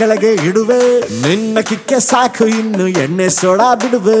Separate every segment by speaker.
Speaker 1: ಕೆಳಗೆ ಇಡುವೆ. ನಿನ್ನ ಕಿಕ್ಕೆ ಸಾಕು ಇನ್ನು ಎಣ್ಣೆ ಸೋಡಾ ಬಿಡುವೆ.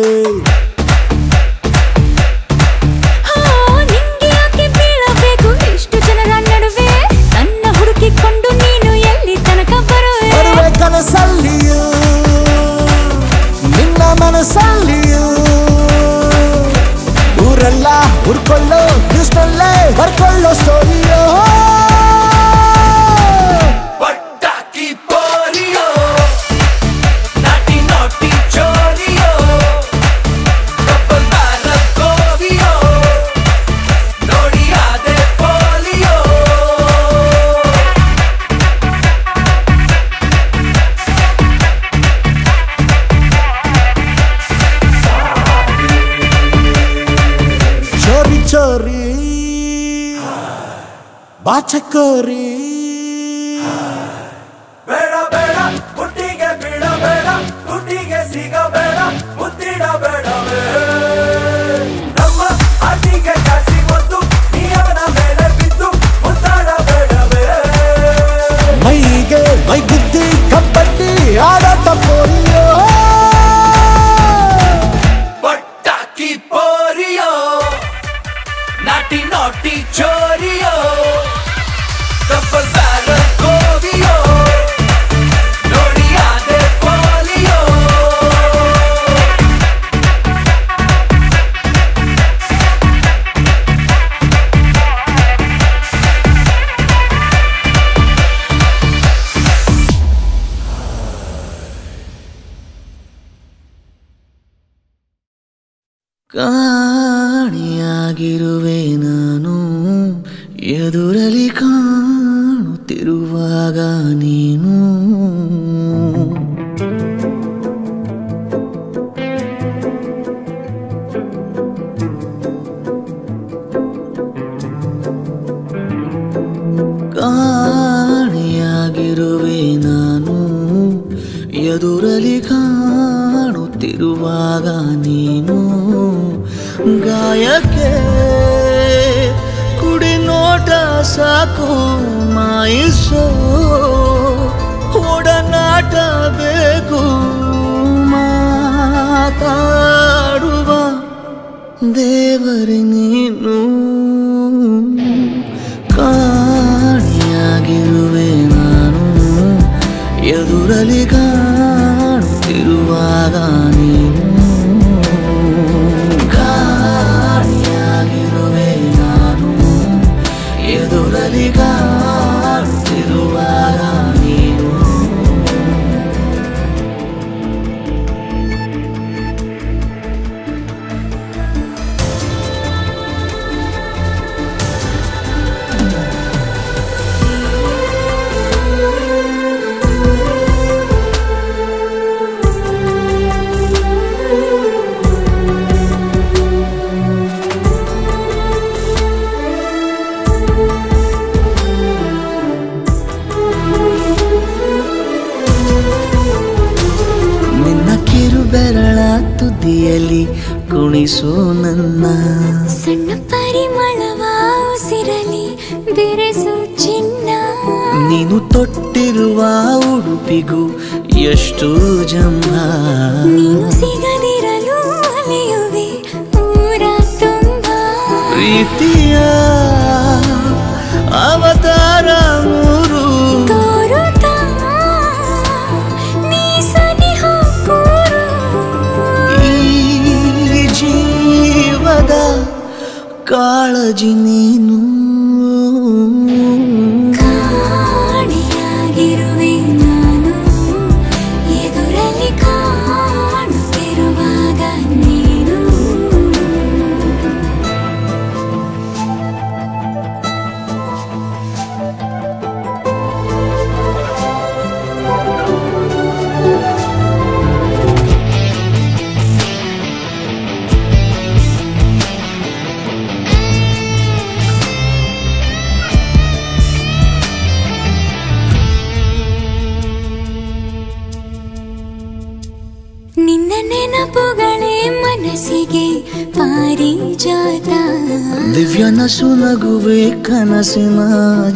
Speaker 1: ಮನಸ್ಸಿನ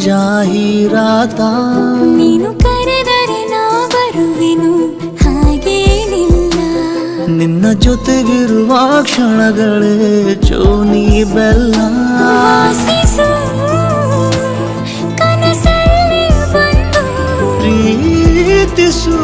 Speaker 1: ಜಾಹೀರಾತ.
Speaker 2: ನೀನು ಕರೆದರೆ ನಾ ಬರುವೆನು ಹಾಗೇನಿಲ್ಲ
Speaker 1: ನಿನ್ನ ಜೊತೆಗಿರುವ ಕ್ಷಣಗಳೇ ಚೋನಿ ಬೆಲ್ಲ. ಪ್ರೀತಿಸು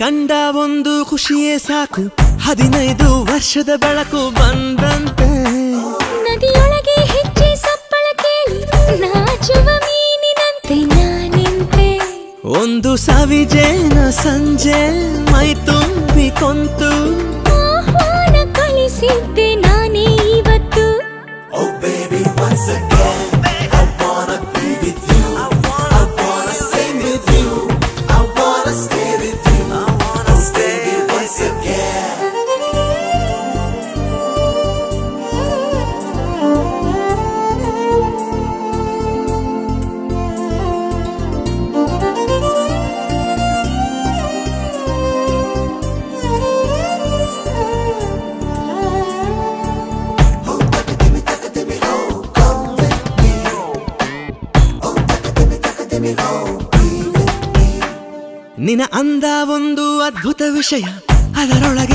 Speaker 2: ಕಂಡ
Speaker 3: ಒಂದು ಖುಷಿಯೇ ಸಾಕು. ಹದಿನೈದು ವರ್ಷದ ಬೆಳಕು ಬಂದಂತೆ.
Speaker 2: ನದಿಯೊಳಗೆ ಹೆಚ್ಚಿ ಸಪ್ಪಳ ಕೇಳಿ ನಾಚುವ ಮೀನಿನಂತೆ ನಾನಿಂತೆ.
Speaker 3: ಒಂದು ಸವಿಜೇನ ಸಂಜೆ ಮೈ ತುಂಬಿ ಕೊಂತು.
Speaker 2: ಕಳಿಸಿದ್ದೆ
Speaker 4: I don't like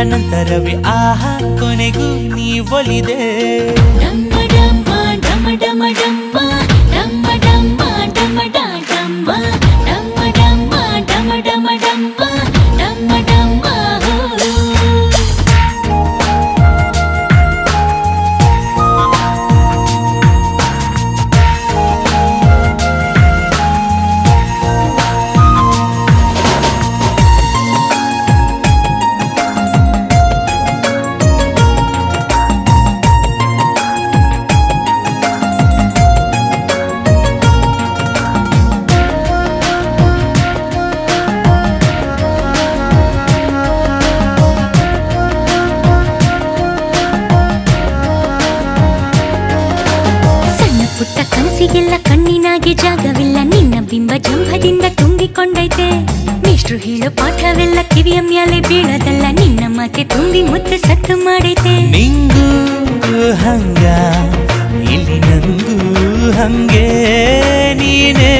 Speaker 4: கண்ணன் தரவே ಕಿವಿಯ ಮ್ಯಾಲೆ ಬೀಳದಲ್ಲ, ನಿನ್ನ ಮಾತೆ ತುಂಬಿ ಮುತ್ತ ಸತ್ತು ಮಾಡೈತೆ.
Speaker 5: ನಿಂಗೂ ಹಂಗ, ಇಲ್ಲಿ ನಂಗೂ ಹಂಗೆ, ನೀನೇ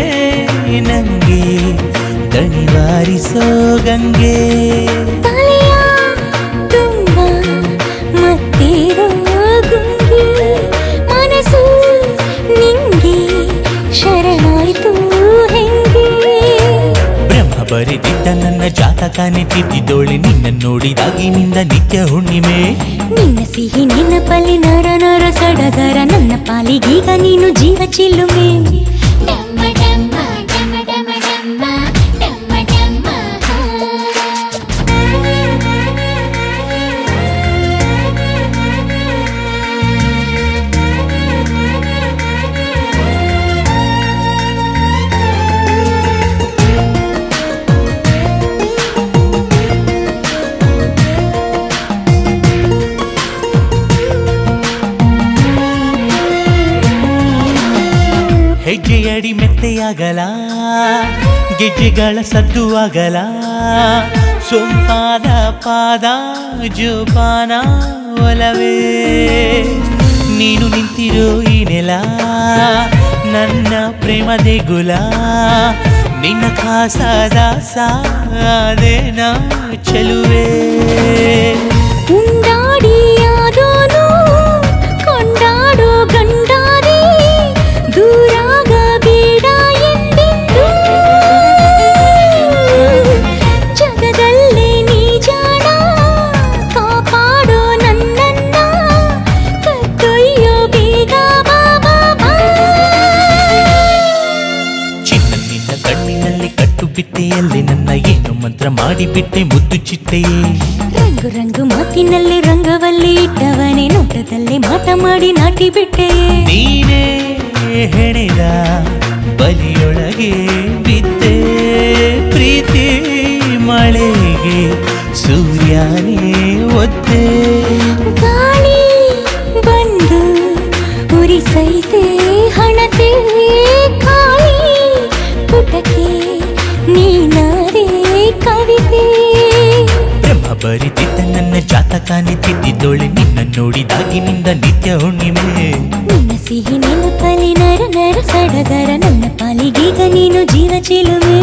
Speaker 5: ನಂಗೆ ದಣಿವಾರಿಸೋ ಗಂಗೆ. ನನ್ನ ಜಾತಕನೇ ತಿದ್ದಿದ್ದೋಳೆ ನಿನ್ನ ನೋಡಿದಾಗಿನಿಂದ ನಿತ್ಯ ಹುಣ್ಣಿಮೆ.
Speaker 4: ನಿನ್ನ ಸಿಹಿ ನೆನಪಲ್ಲಿ ನರ ನರ, ಸಡಗರ, ನನ್ನ ಪಾಲಿಗೀಗ ನೀನು ಜೀವ ಚಿಲ್ಲುಮೆ
Speaker 5: ಗೆಜ್ಜೆಗಳ ಸದ್ದು ಅಗಲ. ಸೊಂಪಾದ ಪಾದ ಜೋಪಾನ ಒಲವೇ. ನೀನು ನಿಂತಿರೋ ಈ ನೆಲ, ನನ್ನ ಪ್ರೇಮ ದೇಗುಲ. ನಿನ್ನ ಖಾಸದ ಸಾದೇನ ಚೆಲುವೆ. ಮಾಡಿಬಿಟ್ಟೆ ಮುದ್ದು ಚಿಟ್ಟೆಯೇ
Speaker 4: ರಂಗು ರಂಗು ಮಾತಿನಲ್ಲಿ ರಂಗವಲ್ಲಿ ಇಟ್ಟವನೇ ನೋಟದಲ್ಲಿ ಮಾತ ಮಾಡಿ ನಾಟಿ ಬಿಟ್ಟೆ
Speaker 5: ನೀನೇ ಹೆಣೆದ ಬಲಿಯೊಳಗೆ ಬಿದ್ದೆ. ಪ್ರೀತಿ ಮಳೆಗೆ ಸೂರ್ಯನೇ ಬರಿತಿದ್ದ ನನ್ನ ಜಾತಕಾನೆ ತಿದ್ದಿದ್ದೋಳೆ ನಿನ್ನ ನೋಡಿದಾಗಿನಿಂದ ನಿತ್ಯ ಹುಣ್ಣಿಮೆ.
Speaker 4: ನಿನ್ನ ಸಿಹಿ ನೆನಪಲ್ಲಿ ನರ ನರ, ಸಡಗರ, ನನ್ನ ಪಾಲಿಗೀಗ ನೀನು ಜೀವ ಚಿಲುಮೆ.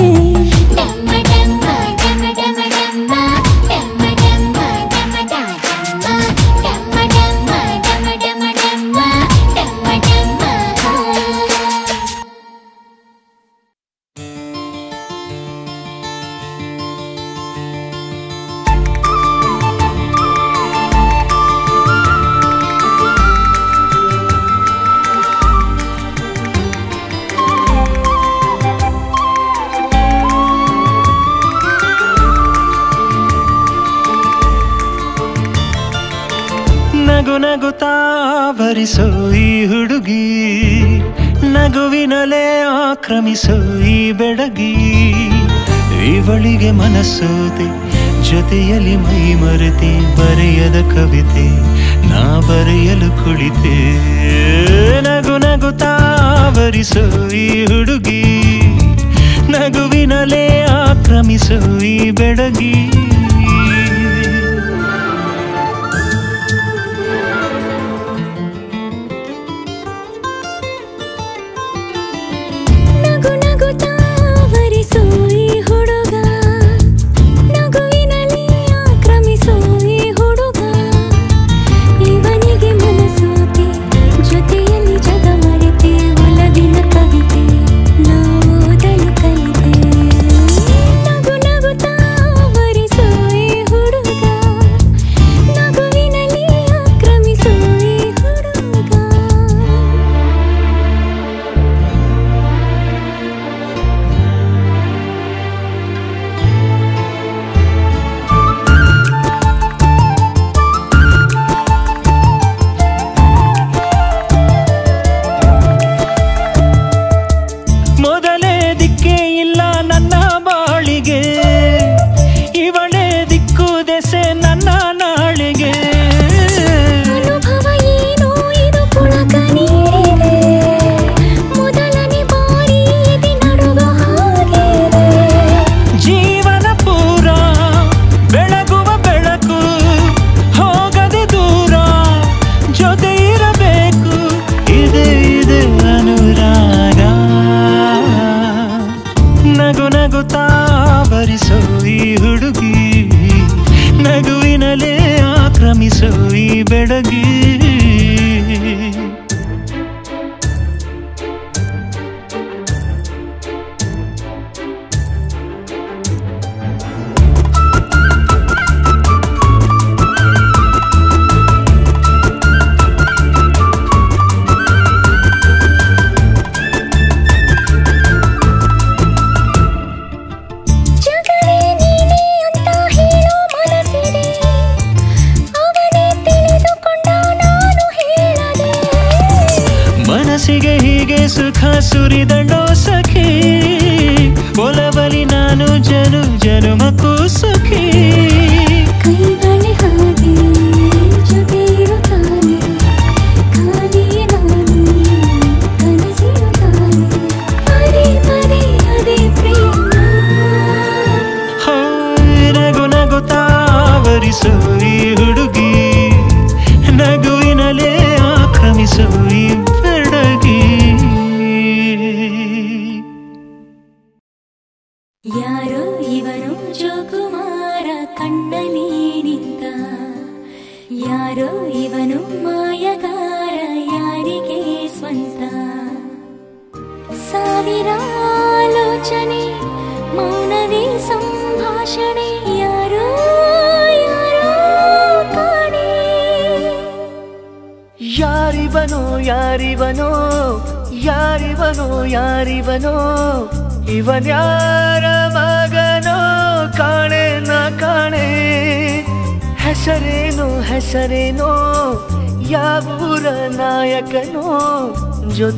Speaker 5: ಕುಳಿತೆ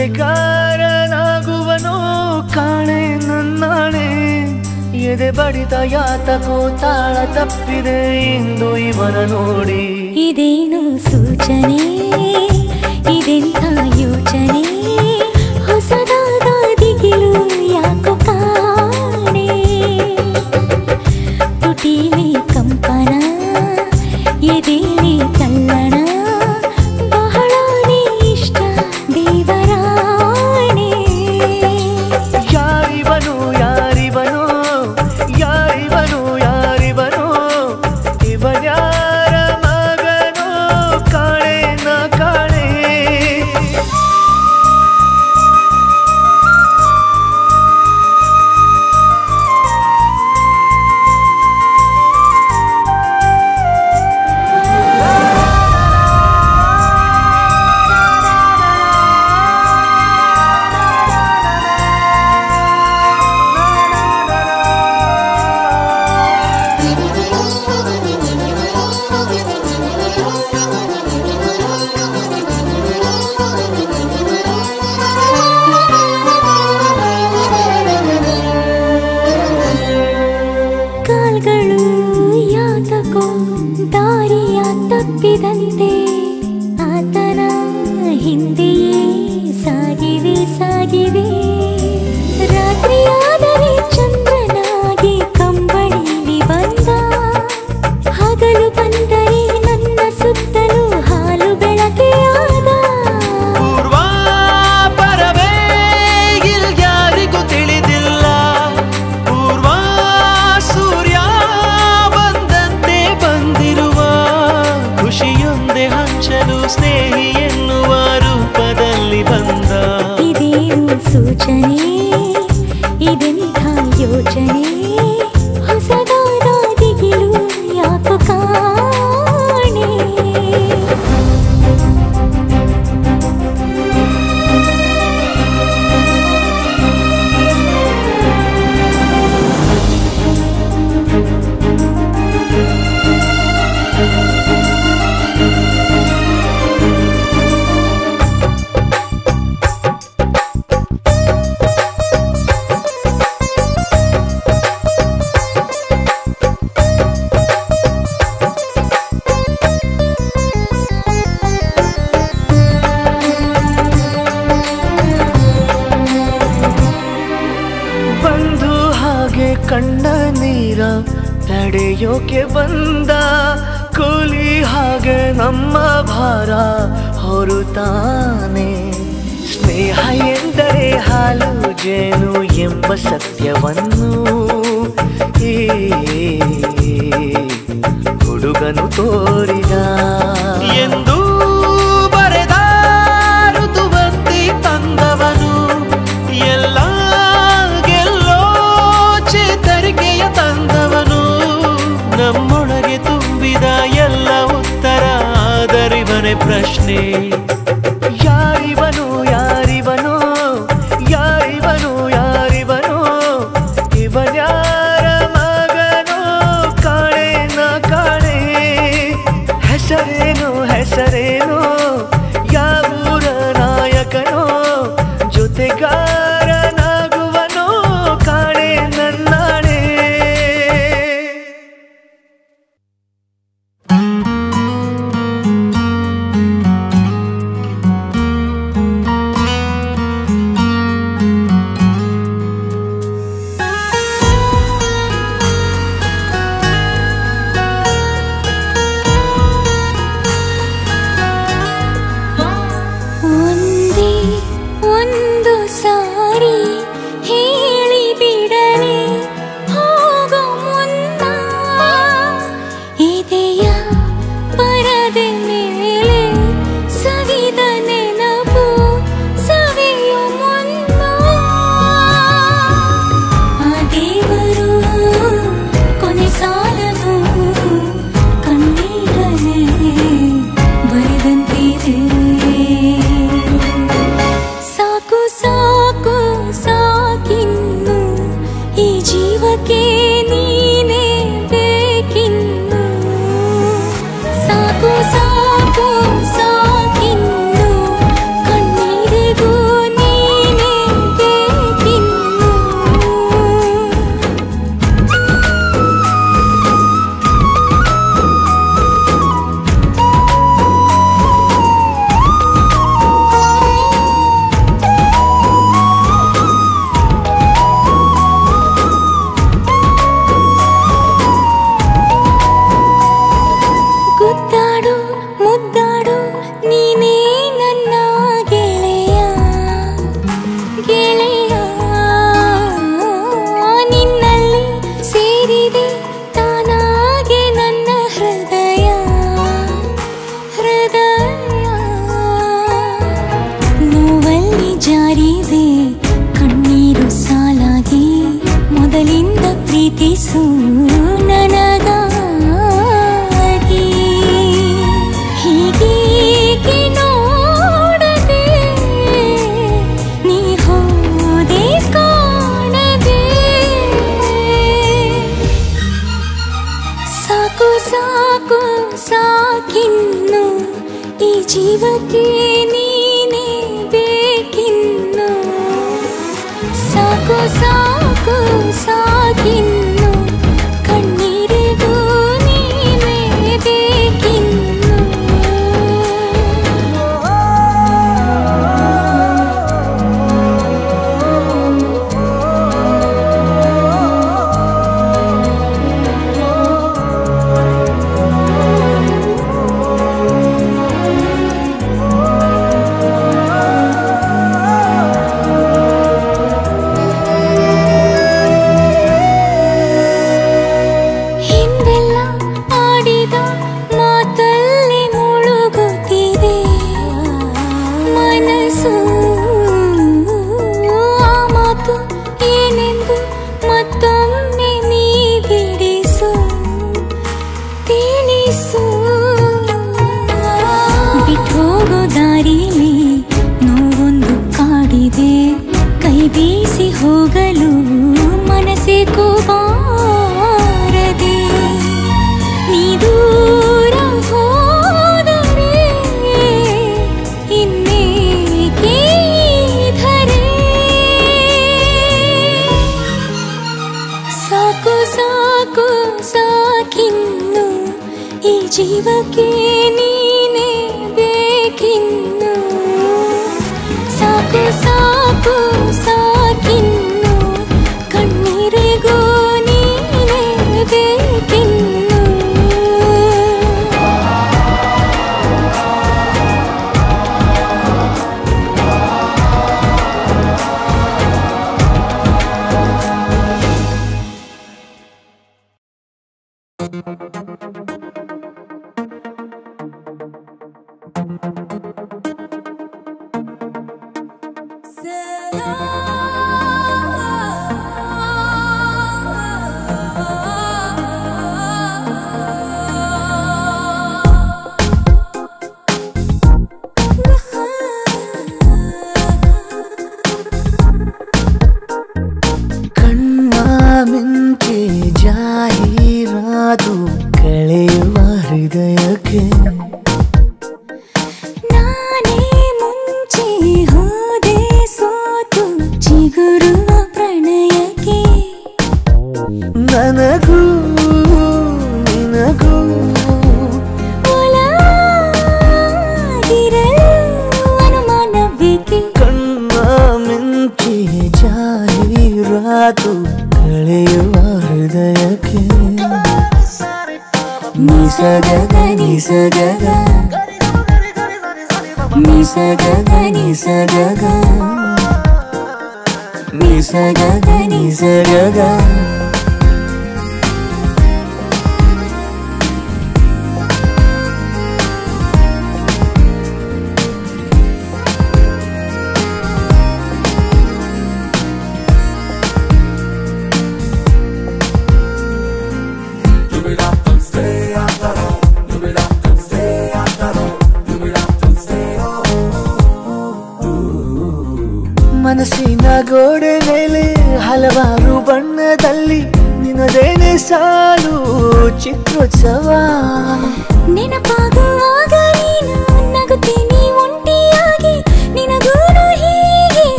Speaker 4: ಬೇಗಾರನಾಗುವನೋ ಕಾಣೆ
Speaker 1: ನನ್ನಾಣೆ. ಎದೆ ಬಡಿತ ಯಾತಕೋ ತಾಳ ತಪ್ಪಿದೆ ಎಂದು ಇವನ ನೋಡಿ.
Speaker 4: ಇದೇನು ಸೂಚನೆ?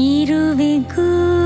Speaker 4: いるべく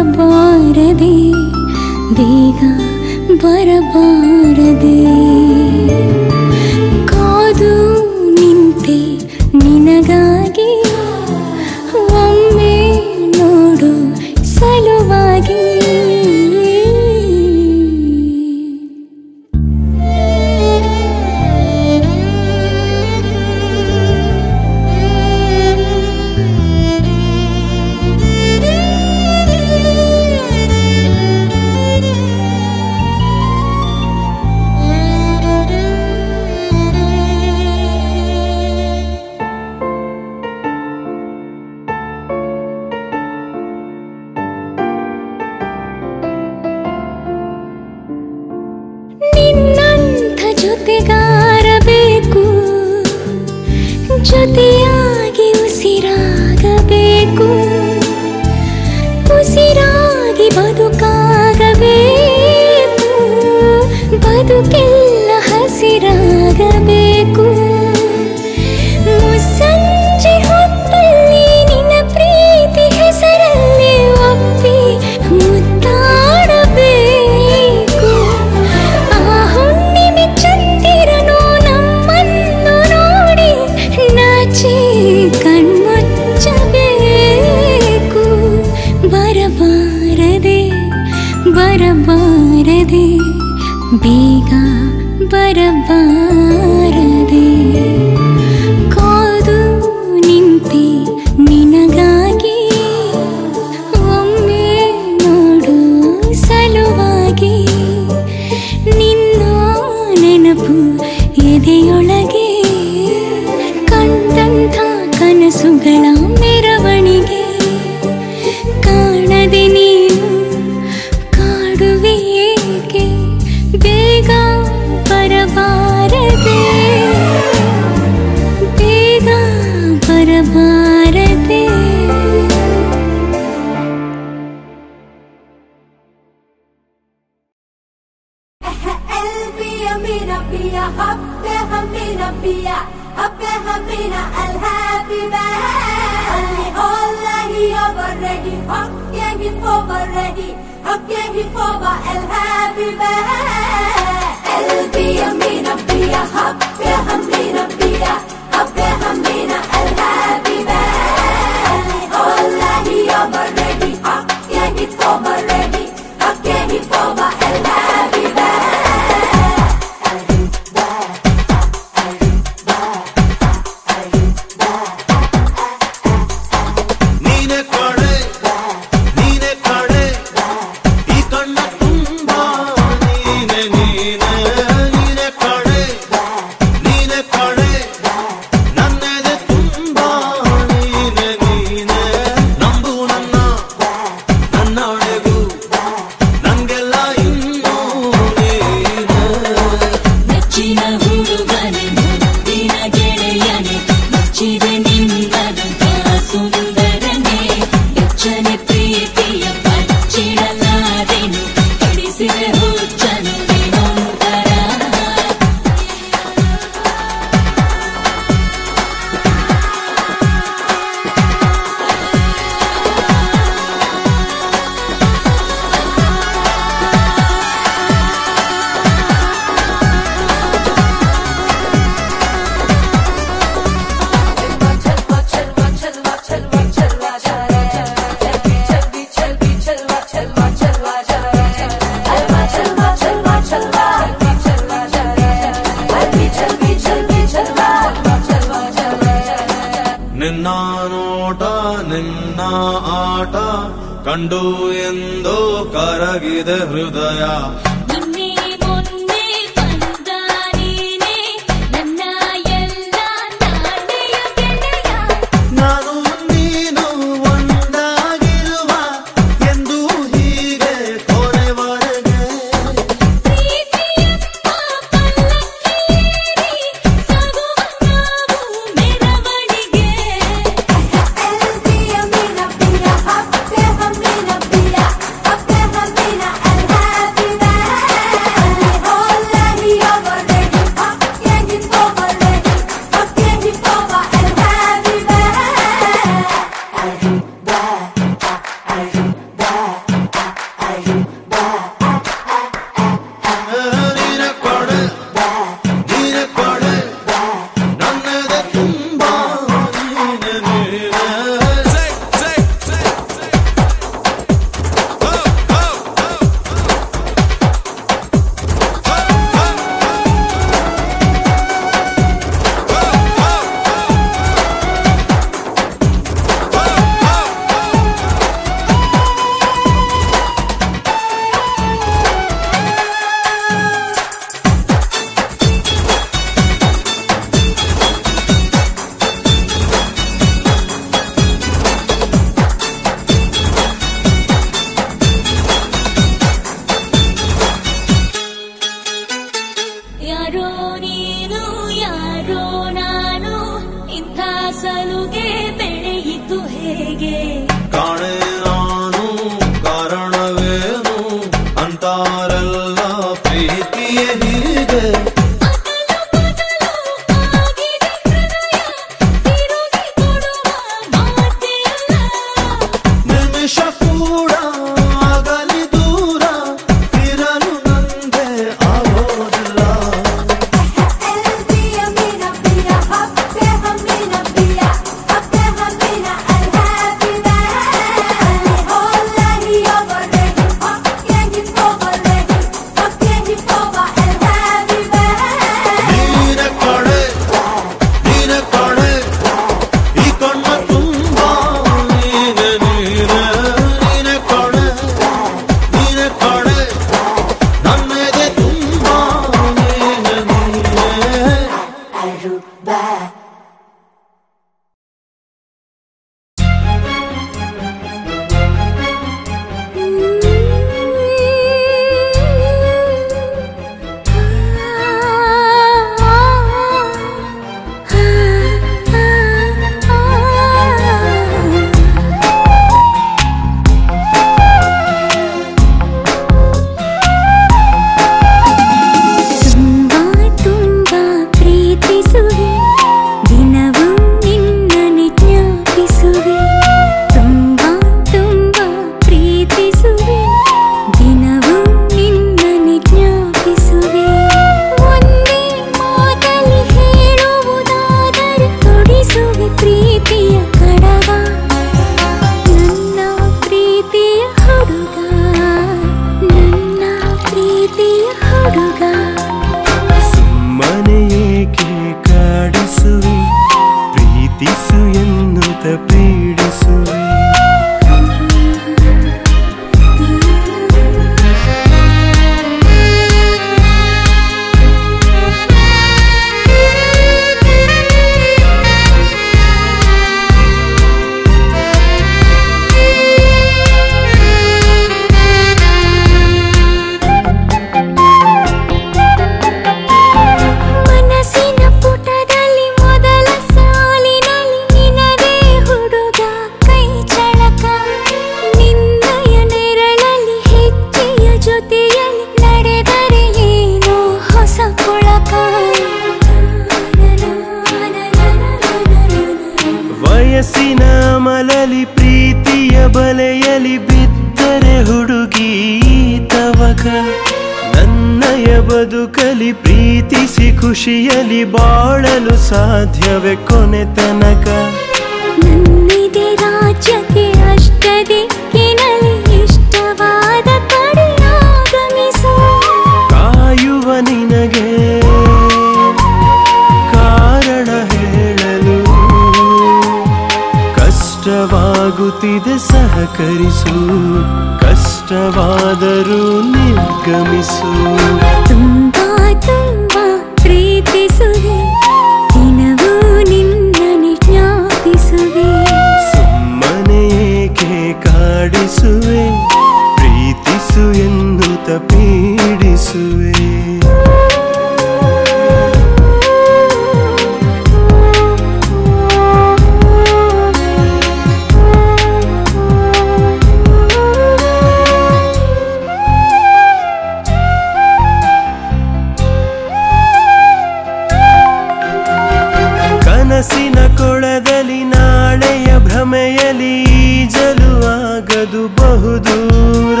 Speaker 4: ದೂರ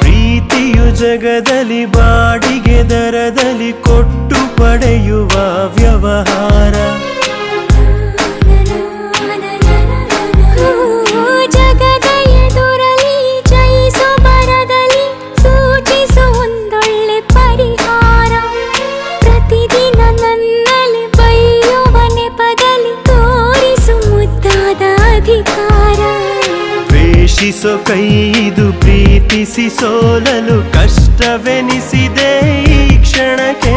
Speaker 6: ಪ್ರೀತಿಯು
Speaker 4: ಜಗದಲ್ಲಿ ಬಾಡಿಗೆ ದರದಲ್ಲಿ ಕೊಟ್ಟು ಪಡೆಯುವ ವ್ಯವಹಾರ. ಪರೀಕ್ಷಿಸೋ ಕೈದು ಪ್ರೀತಿಸಿ ಸೋಲಲು ಕಷ್ಟವೆನಿಸಿದೆ ಈ ಕ್ಷಣಕ್ಕೆ.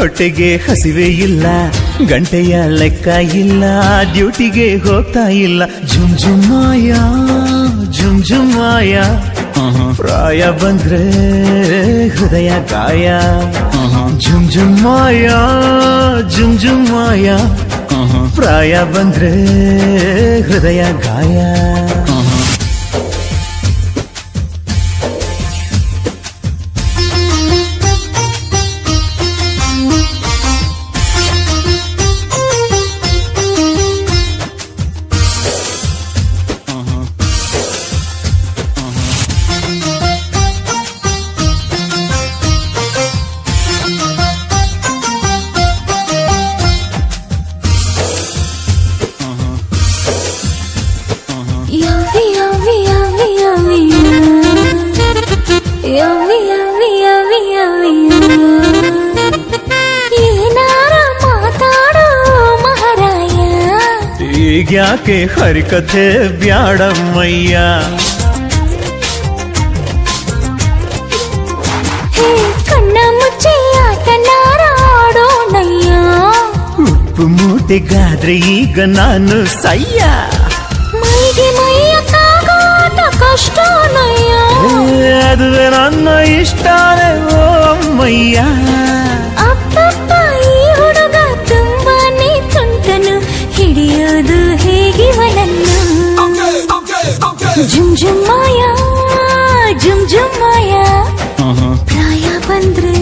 Speaker 4: ಹೊಟ್ಟೆಗೆ ಹಸಿವೆ ಇಲ್ಲ ಗಂಟೆಯ ಲೆಕ್ಕ ಇಲ್ಲ ಡ್ಯೂಟಿಗೆ ಹೋಗ್ತಾ ಇಲ್ಲ. ಜುಮ್ ಜುಮ್ಮಾಯ ಜುಮ್ ಆಹಾ. ಪ್ರಾಯ ಬಂದ್ರೆ ಹೃದಯ ಗಾಯ ಜುಮ್ ಜುಮ್ಮಾಯ ಜುಮ್ ಜುಮ್ಮಾಯ ಪ್ರಾಯ ಬಂದ್ರೆ ಹೃದಯ ಗಾಯ
Speaker 7: హరికథే బ్యాడమ్మయ్యా ఉప్పు
Speaker 4: మూటి గాದ್ರೆ ಈಗ ನಾನು ಸಯ್ಯ
Speaker 7: ಮೈಗೆ ಮೈಯ ಕಾಗಾಟ
Speaker 4: ಕಷ್ಟನಯ್ಯ ಅದುವೆ ನನ್ನ ಇಷ್ಟನೇ ಓ ಅಮ್ಮಯ್ಯ
Speaker 7: ಜುಂಜುಮಾಯ ಜುಂಜುಮಾಯ uh-huh. ಪ್ರಾಯ
Speaker 4: ಬಂದ್ರೆ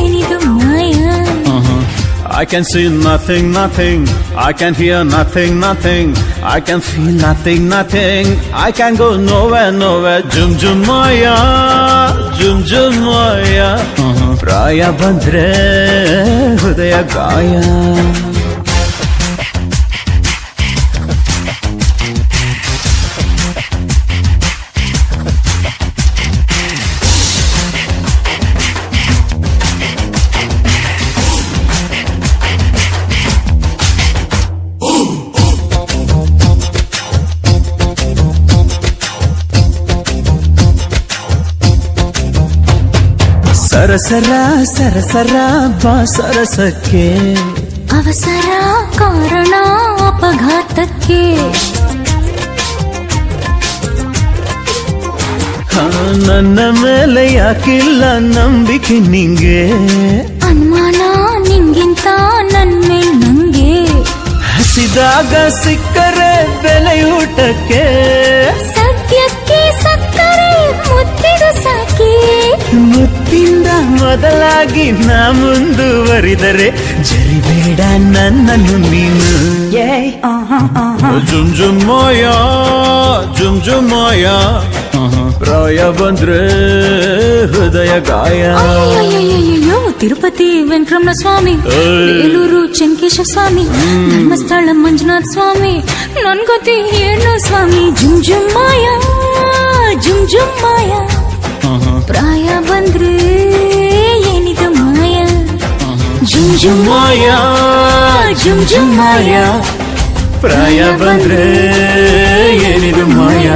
Speaker 4: ಏನಿದು uh-huh.
Speaker 6: I can see nothing, nothing. I can hear nothing, nothing. I can feel nothing, nothing. I can go nowhere, nowhere. Jum jum maya, jum jum maya. Praya bandre, hudaya gaya. ಸರಸರ ಸರಸರ ಬಾ ಸರಸಕ್ಕೆ
Speaker 4: ಅವಸರ ಕಾರಣ ಅಪಘಾತಕ್ಕೆ
Speaker 6: ಹಾ, ನನ್ನ ಮೇಲೆ ಯಾಕಿಲ್ಲ ನಂಬಿಕೆ ನಿಂಗೆ
Speaker 4: ಅನುಮಾನ ನಿಂಗಿಂತ ನನ್ಮೇ ನಂಗೆ
Speaker 6: ಹಸಿದಾಗ ಸಿಕ್ಕರೆ ಬೆಲೆಯೂಟಕ್ಕೆ
Speaker 4: ಸದ್ಯಕ್ಕೆ ಸಕ್ಕರೆ ಮುತ್ತಿದು ಸಾಕಿ
Speaker 6: ಮುತ್ತಿಂದ ಮೊದಲಾಗಿ ನಾ ಮುಂದುವರಿದರೆ ಜರಿಬೇಡ ನನ್ನನ್ನು ನೀನು. ಜುಮ್ ಜುಮ್ ಮಾಯ ಜುಮ್ ಜುಮ್ ಮಾಯ. ಪ್ರಾಯ ಬಂದ್ರೆ ಹೃದಯ ಗಾಯ.
Speaker 4: ತಿರುಪತಿ ವೆಂಕಟರಮಣ ಸ್ವಾಮಿ. ಬೇಲೂರು ಚೆನ್ನಕೇಶವ ಸ್ವಾಮಿ ಧರ್ಮಸ್ಥಳ ಮಂಜುನಾಥ ಸ್ವಾಮಿ ನನ್ ಗೊತ್ತಿ ಏನು ಸ್ವಾಮಿ ಜುಮ್ ಜುಮ್ ಮಾಯ ಜುಮ್ ಜುಮ್ ಮಾಯ. ಪ್ರಾಯ ಬಂದ್ರೆ ಏನಿದು ಮಾಯ ಜುಮ್ ಜುಮ್ ಮಾಯ ಜುಮ್ ಜುಮ್ ಮಾಯ
Speaker 6: ಪ್ರಾಯ ಬಂದ್ರೆ ಏನಿದು ಮಾಯ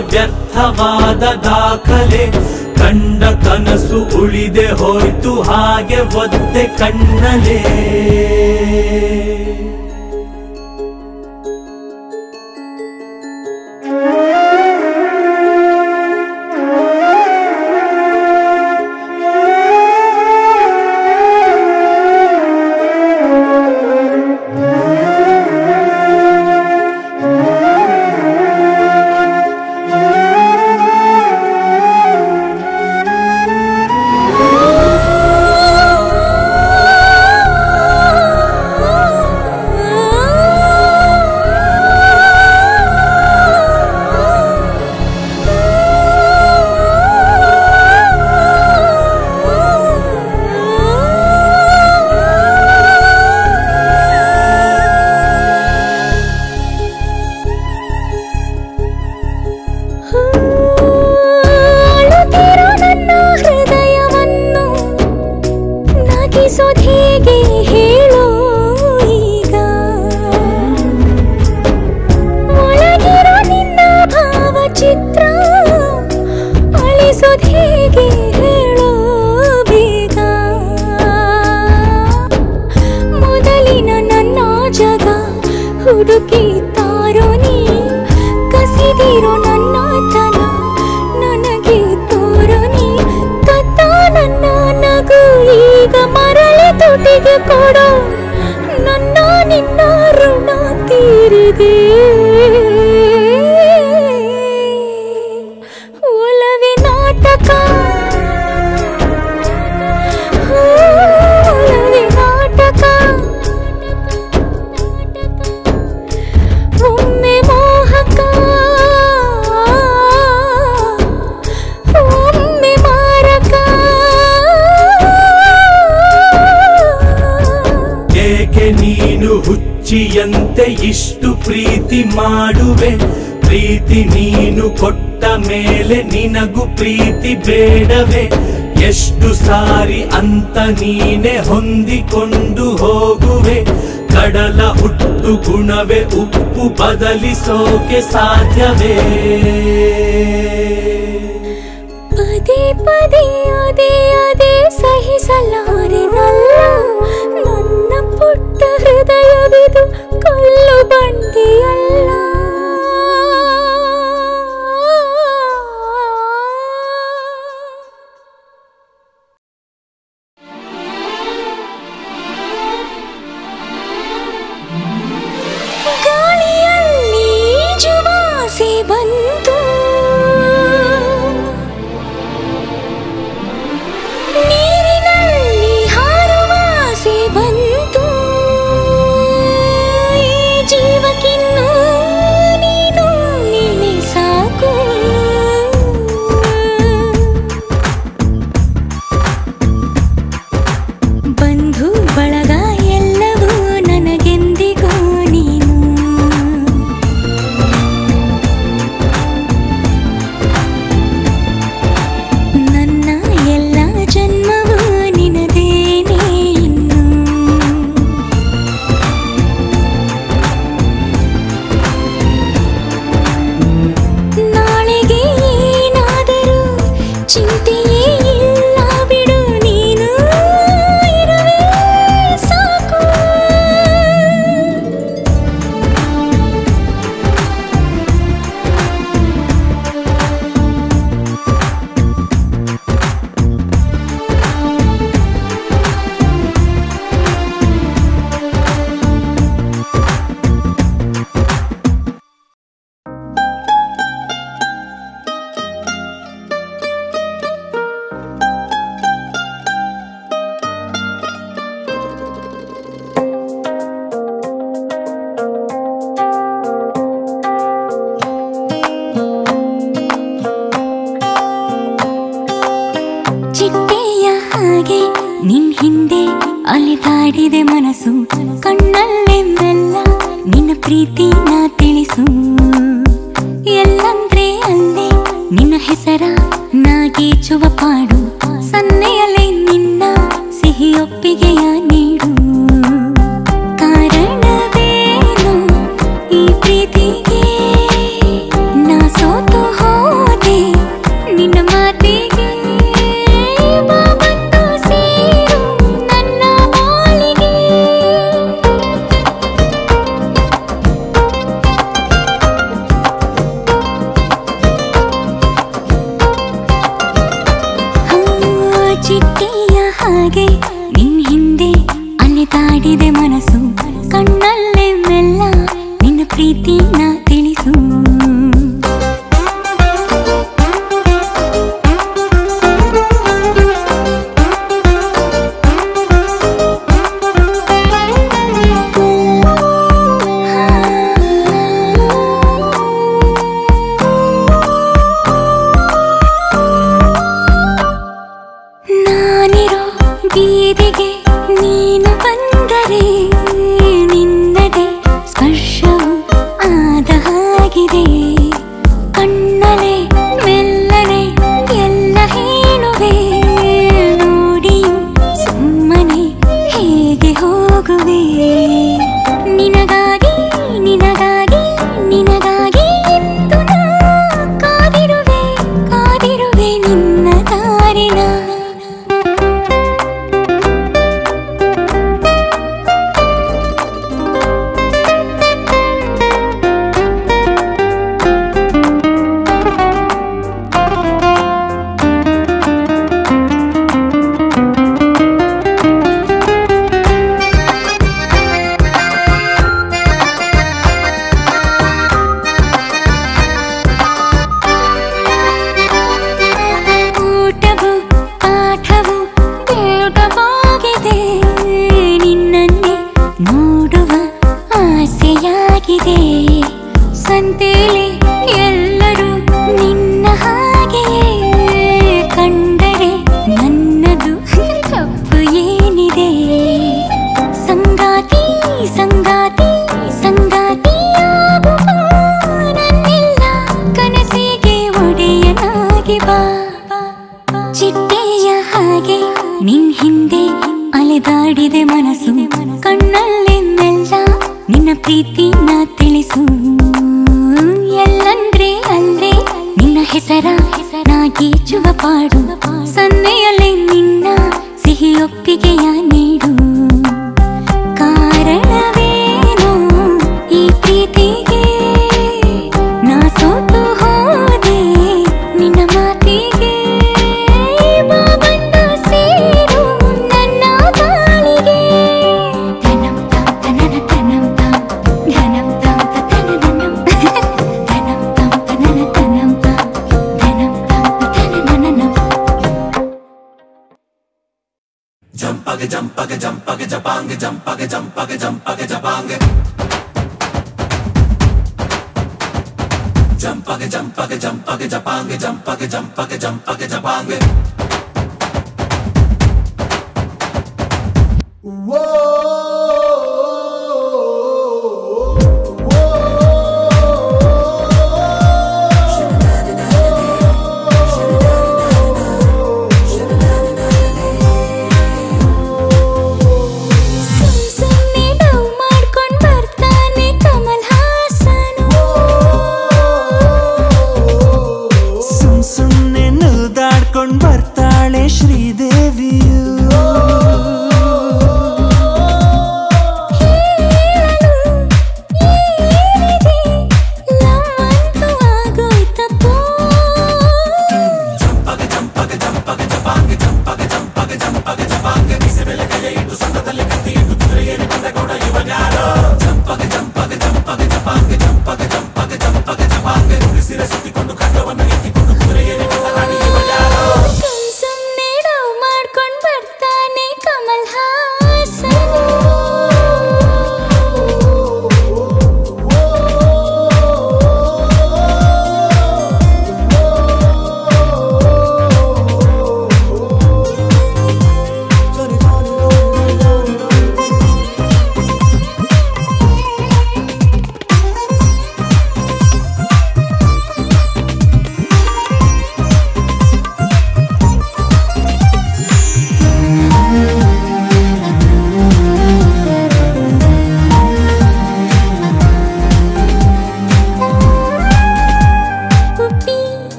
Speaker 4: ವ್ಯರ್ಥವಾ day.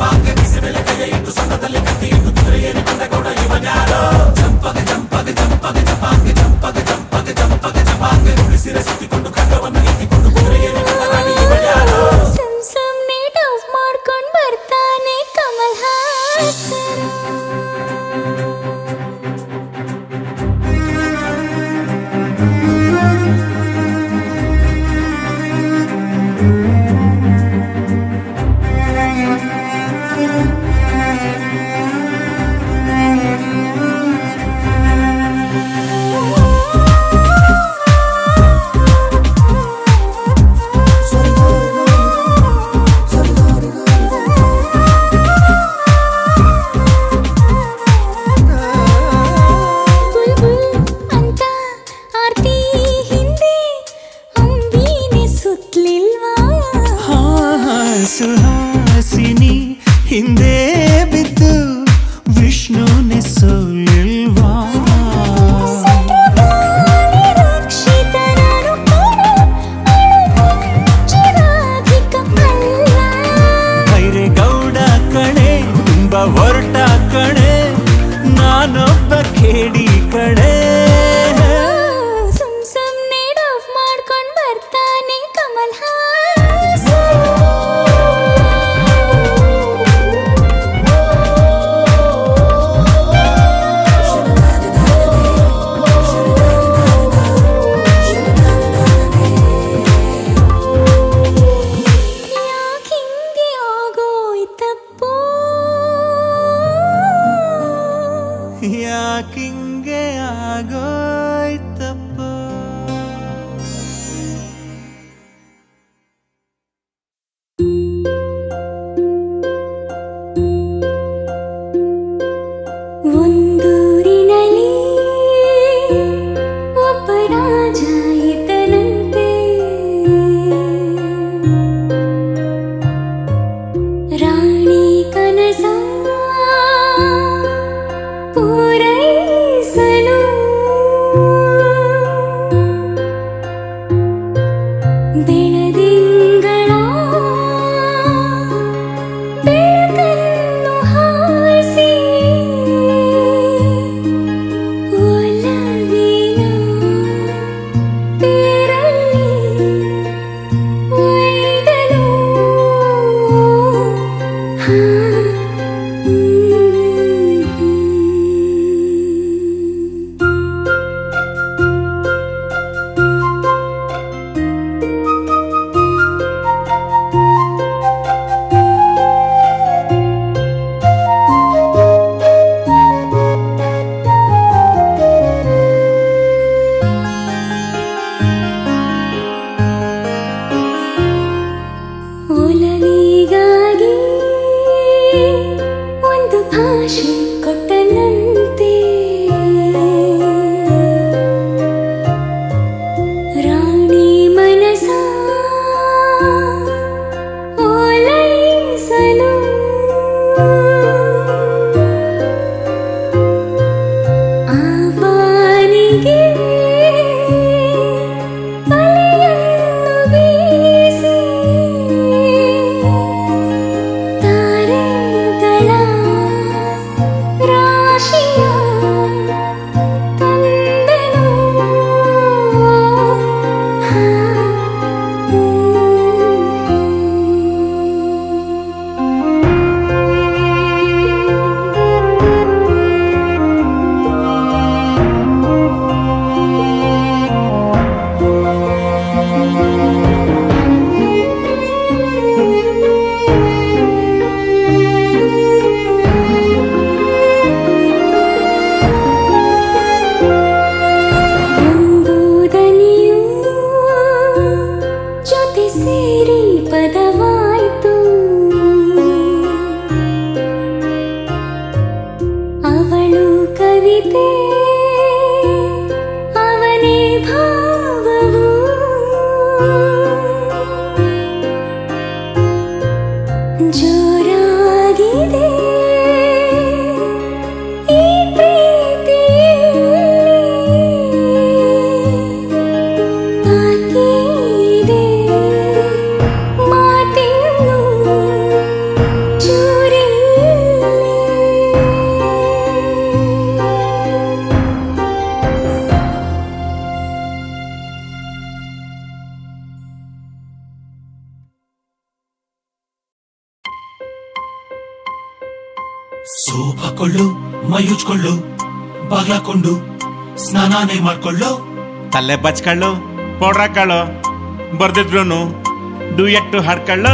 Speaker 4: ಬಾಗ ಬಿಸಿ ಬೆಲೆ ಕೈಯ ಇಟ್ಟು ಸಣ್ಣದಲ್ಲಿ ಕತ್ತಿ ಇಟ್ಟು ಕುದುರೆಯಲ್ಲಿ ಬಂದ ಕೂಡ
Speaker 8: ಇವನ್ಯಾರೋ ಚಂಪಕ
Speaker 4: ಚಂಪ ಬಚ್ಕೊಳ್ಳು ಪೌಡ್ರ್ ಹಾಕೊಳ್ಳು ಬರ್ದಿದ್ರು ಎಟ್ಟು ಹಾಡ್ಕೊಳ್ಳು.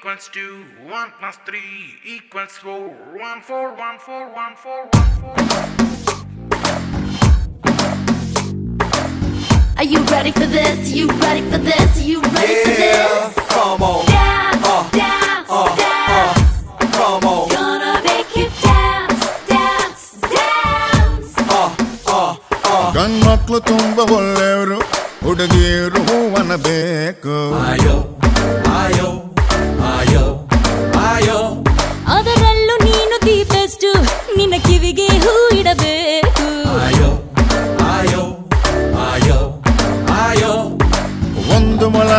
Speaker 9: equals 2, 1 plus 3 equals 4, 1,
Speaker 10: Are you ready for this? You ready for this? You ready yeah, for this?
Speaker 11: Come on.
Speaker 4: ದಿ ನಿನ್ನ ಕಿವಿಗೆ ಹೂ ಇಡಬೇಕು.
Speaker 11: ಆಯೋ ಆಯೋ ಆಯೋ ಆಯೋ.
Speaker 12: ಒಂದು ಮೊಳ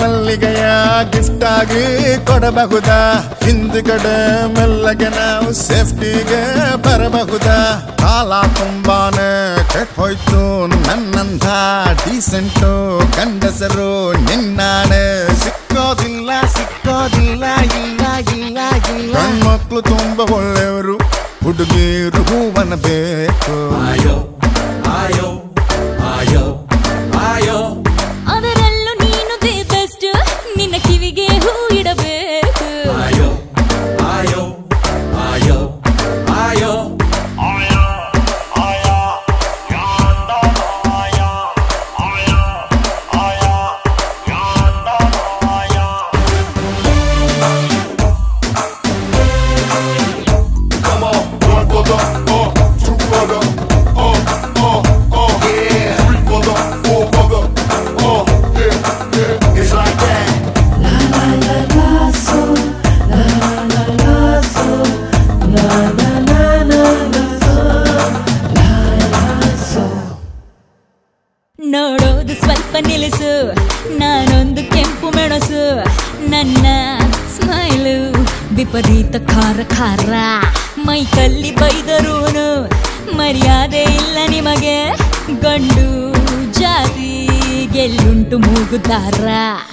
Speaker 12: ಮಲ್ಲಿಗೆಯ ಗಿಫ್ಟ್ ಆಗಿ ಕೊಡಬಹುದಾ? ಹಿಂದ್ಗಡೆ ಮೆಲ್ಲಗೆ ನಾವು ಸೇಫ್ಟಿಗೆ ಬರಬಹುದಾ? ಕಾಲ ತುಂಬಾನೇ ಹೋಯ್ತು ನನ್ನಂಥ ಡೀಸೆಂಟು ಗಂಡಸರು ನಿನ್ನಾಣೆ. ಸಿಕ್ಕೋದಿಲ್ಲ ಸಿಕ್ಕೋದಿಲ್ಲ ಇಲ್ಲ ಗಂಡ್ಮಕ್ಳು ತುಂಬಾ ಒಳ್ಳೆಯವರು ಹುಡುಗಿಯರು ಹೂವನ ಬೇಕು
Speaker 4: darah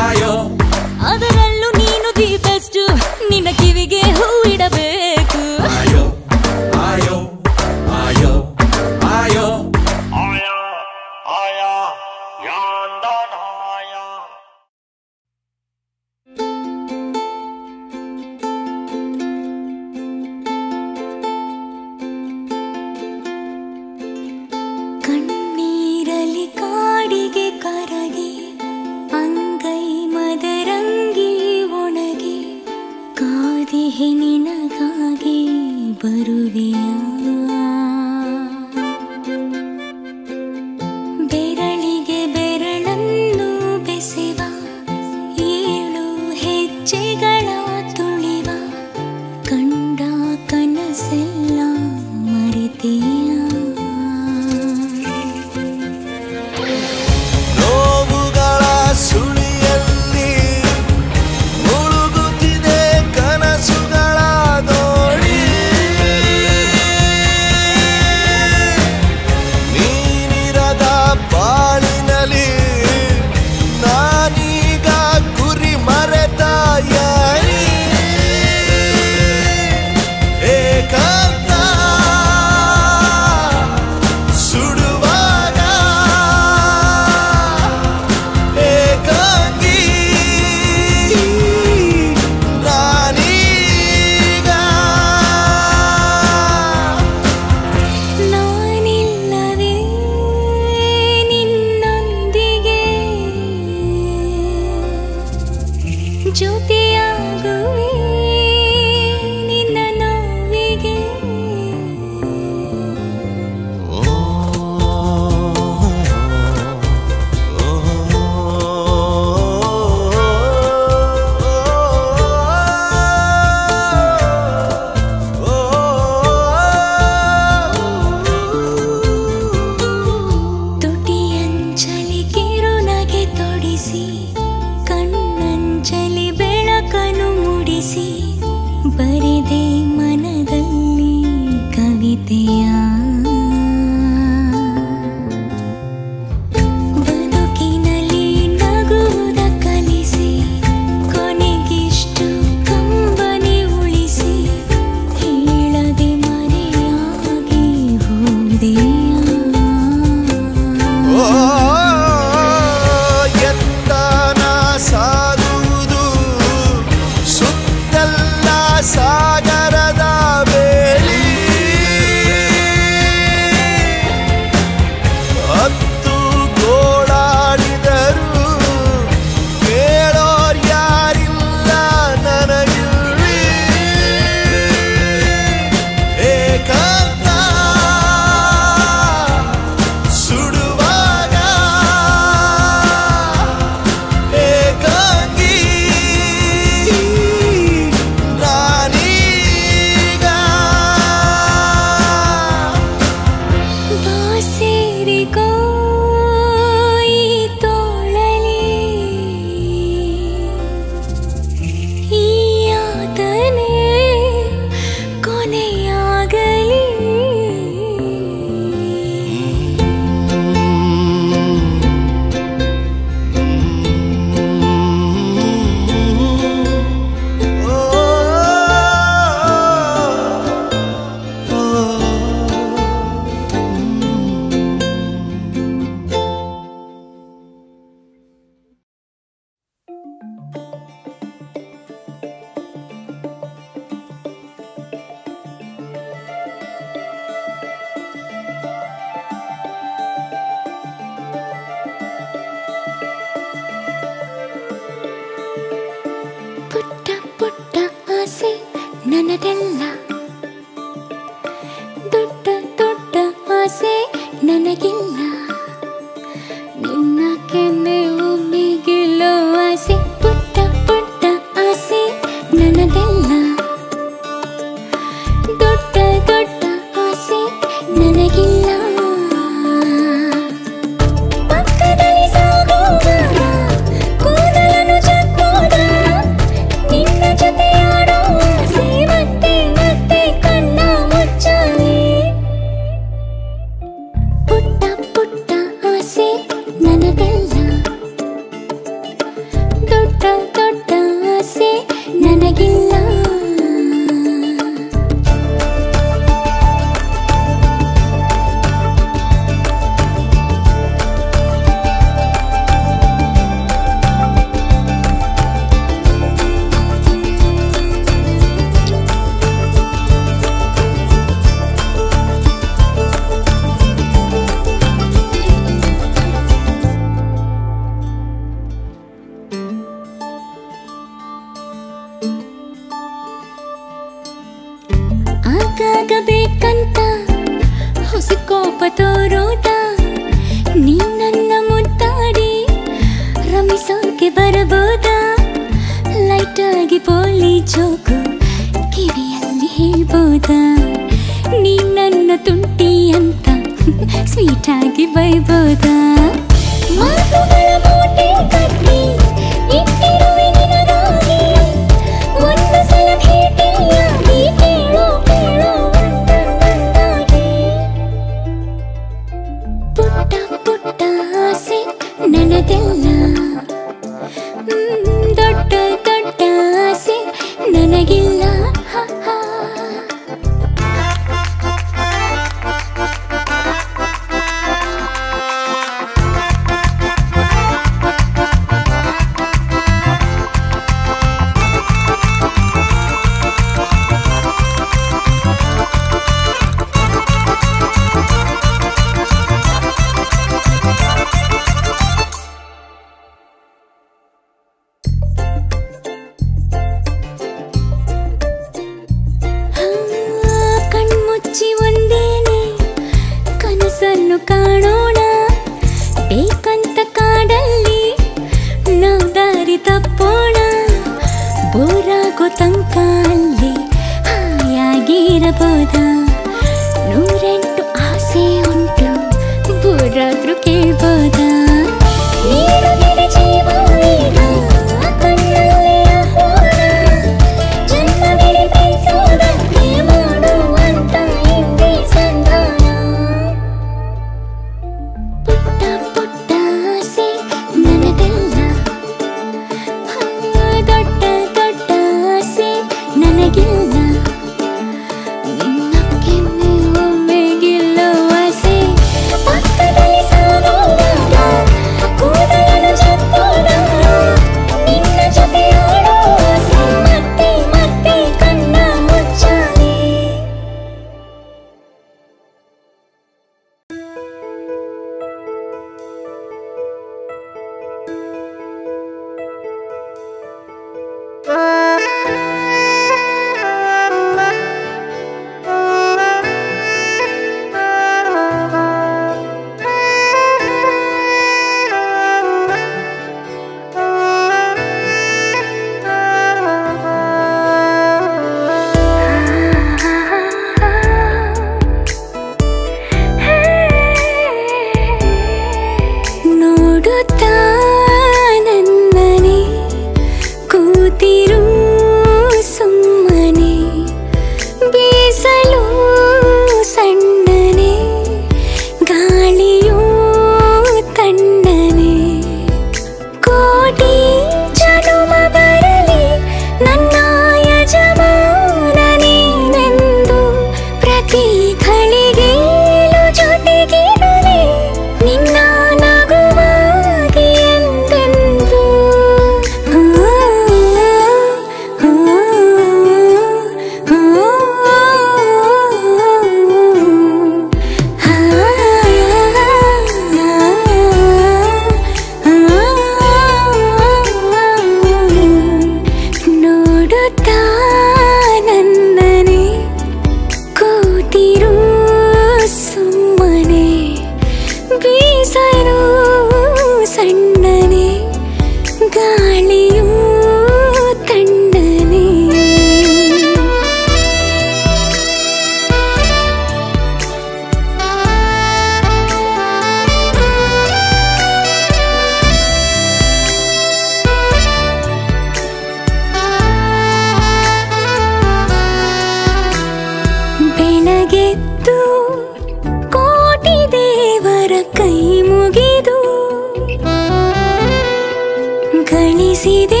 Speaker 4: ಗಳಿಸಿದೆ ನಾ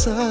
Speaker 2: passar.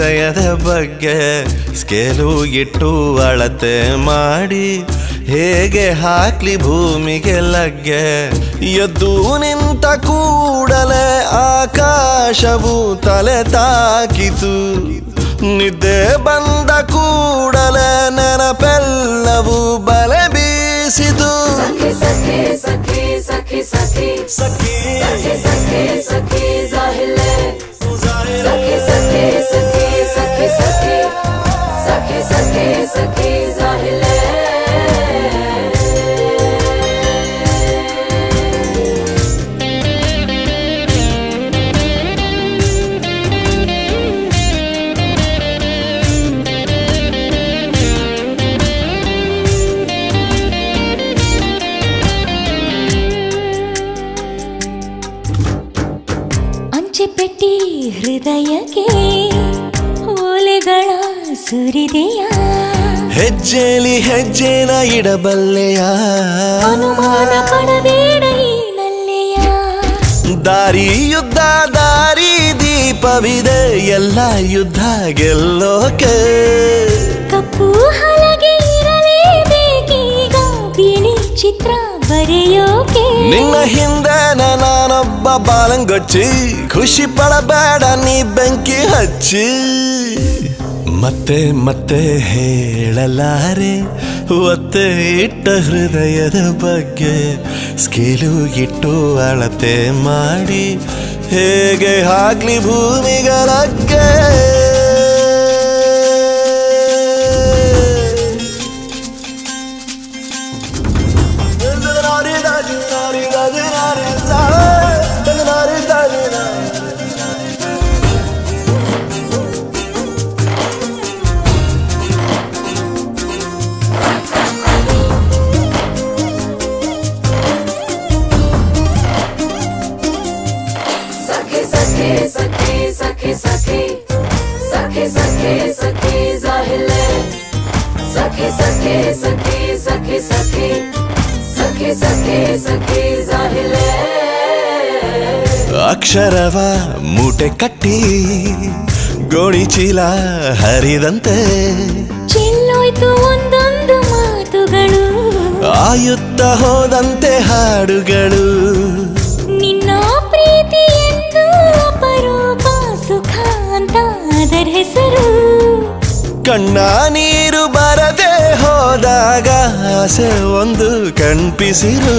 Speaker 2: ಹೃದಯದ ಬಗ್ಗೆ ಸ್ಕೇಲು ಇಟ್ಟು ಅಳತೆ ಮಾಡಿ ಹೇಗೆ ಹಾಕ್ಲಿ ಭೂಮಿಗೆ ಲಗ್ಗೆ? ಎದ್ದು ನಿಂತ ಕೂಡಲೇ ಆಕಾಶವು ತಲೆ ತಾಕಿತು. ನಿದ್ದೆ ಬಂದ ಕೂಡಲೇ ನೆನಪೆಲ್ಲವೂ ಬಲೆ ಬೀಸಿತು.
Speaker 13: ಸಖಿ ಸಖಿ ಸಖಿ ಸಖಿ ಸಖಿ
Speaker 2: ಸಖಿ
Speaker 13: ಸಖಿ ಸಖಿ ಸಖಿ ಜಾಹಿಲೆ ಸಖಿ ಸಖಿ ಸಖಿ
Speaker 4: ಹೃದಯಕ್ಕೆ ಓಲೆಗಳ ಸುರಿದೆಯ.
Speaker 2: ಹೆಜ್ಜೆಲಿ ಹೆಜ್ಜೆನ ಇಡಬಲ್ಲೆಯ.
Speaker 4: ಅನುಮಾನ ಪಡಬೇಡ ನಲ್ಲೆಯ
Speaker 2: ದಾರಿ ಯುದ್ಧ ದಾರಿ ದೀಪವಿದೆ. ಎಲ್ಲ ಯುದ್ಧ ಗೆಲ್ಲೋಕೆ.
Speaker 4: ಕಪ್ಪು ಹಲಗೆ ಇರಲೇಬೇಕೀಗ ಬಿಳಿ ಚಿತ್ರ. ಬರೆಯೋಕೆ
Speaker 2: ನಿನ್ನ ಹಿಂದೆ ನಾನೊಬ್ಬ ಬಾಲಂಗೊಚ್ಚಿ. ಖುಷಿ ಪಡಬೇಡ, ನೀ ಬೆಂಕಿ ಹಚ್ಚಿ. ಮತ್ತೆ ಮತ್ತೆ ಹೇಳಲಾರೆ, ಒತ್ತೆ ಇಟ್ಟ ಹೃದಯದ ಬಗ್ಗೆ. ಸ್ಕೇಲು ಇಟ್ಟು ಅಳತೆ ಮಾಡಿ, ಹೇಗೆ ಆಗ್ಲಿ ಭೂಮಿಗಳಕ್ಕೆ
Speaker 5: ಅಕ್ಷರವ ಮೂಟೆ ಕಟ್ಟಿ ಗೋಣಿ ಚೀಲ ಹರಿದಂತೆ.
Speaker 12: ಚಿಲ್ಲೋಯ್ತು ಒಂದೊಂದು ಮಾತುಗಳು.
Speaker 5: ಆಯುತ್ತ ಹೋದಂತೆ ಹಾಡುಗಳು.
Speaker 12: ನಿನ್ನ ಪ್ರೀತಿ ಎಂದು ಅಪರೂಪ ಸುಖ ಅಂತ ಅದರ ಹೆಸರು.
Speaker 5: ಕಣ್ಣ ನೀರು ಹೋದಾಗ ಆಸೆ ಒಂದು ಕಣ್ಪಿಸಿರು.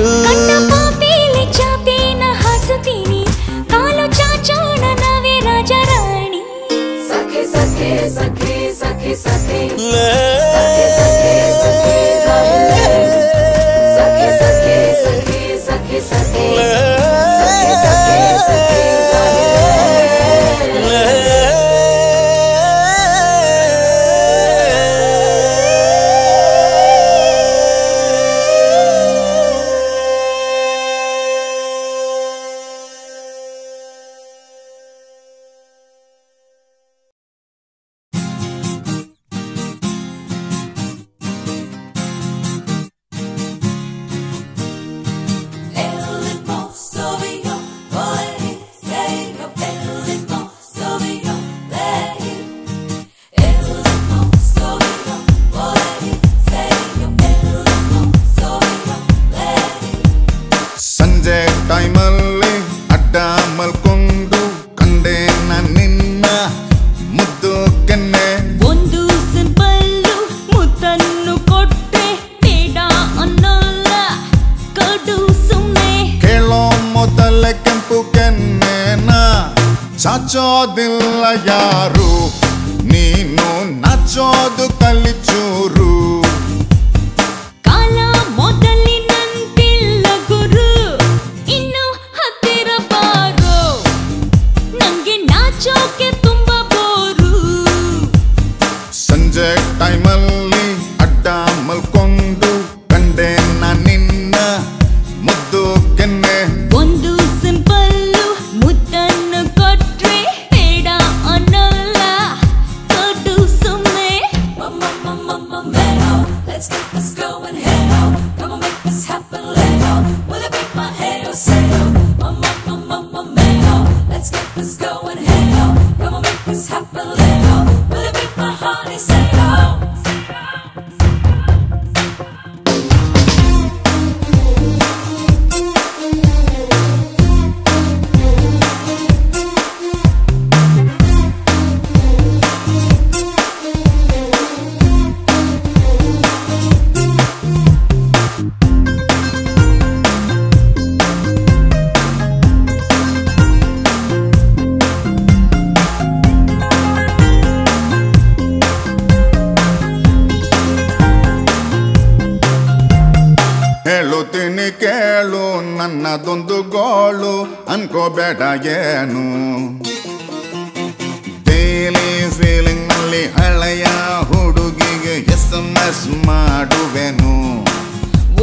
Speaker 14: ಬಾಲಿ ಹಳೆಯ ಹುಡುಗಿಗೆ ಎಸ್ ಎಂ ಎಸ್ ಮಾಡುವೆನು.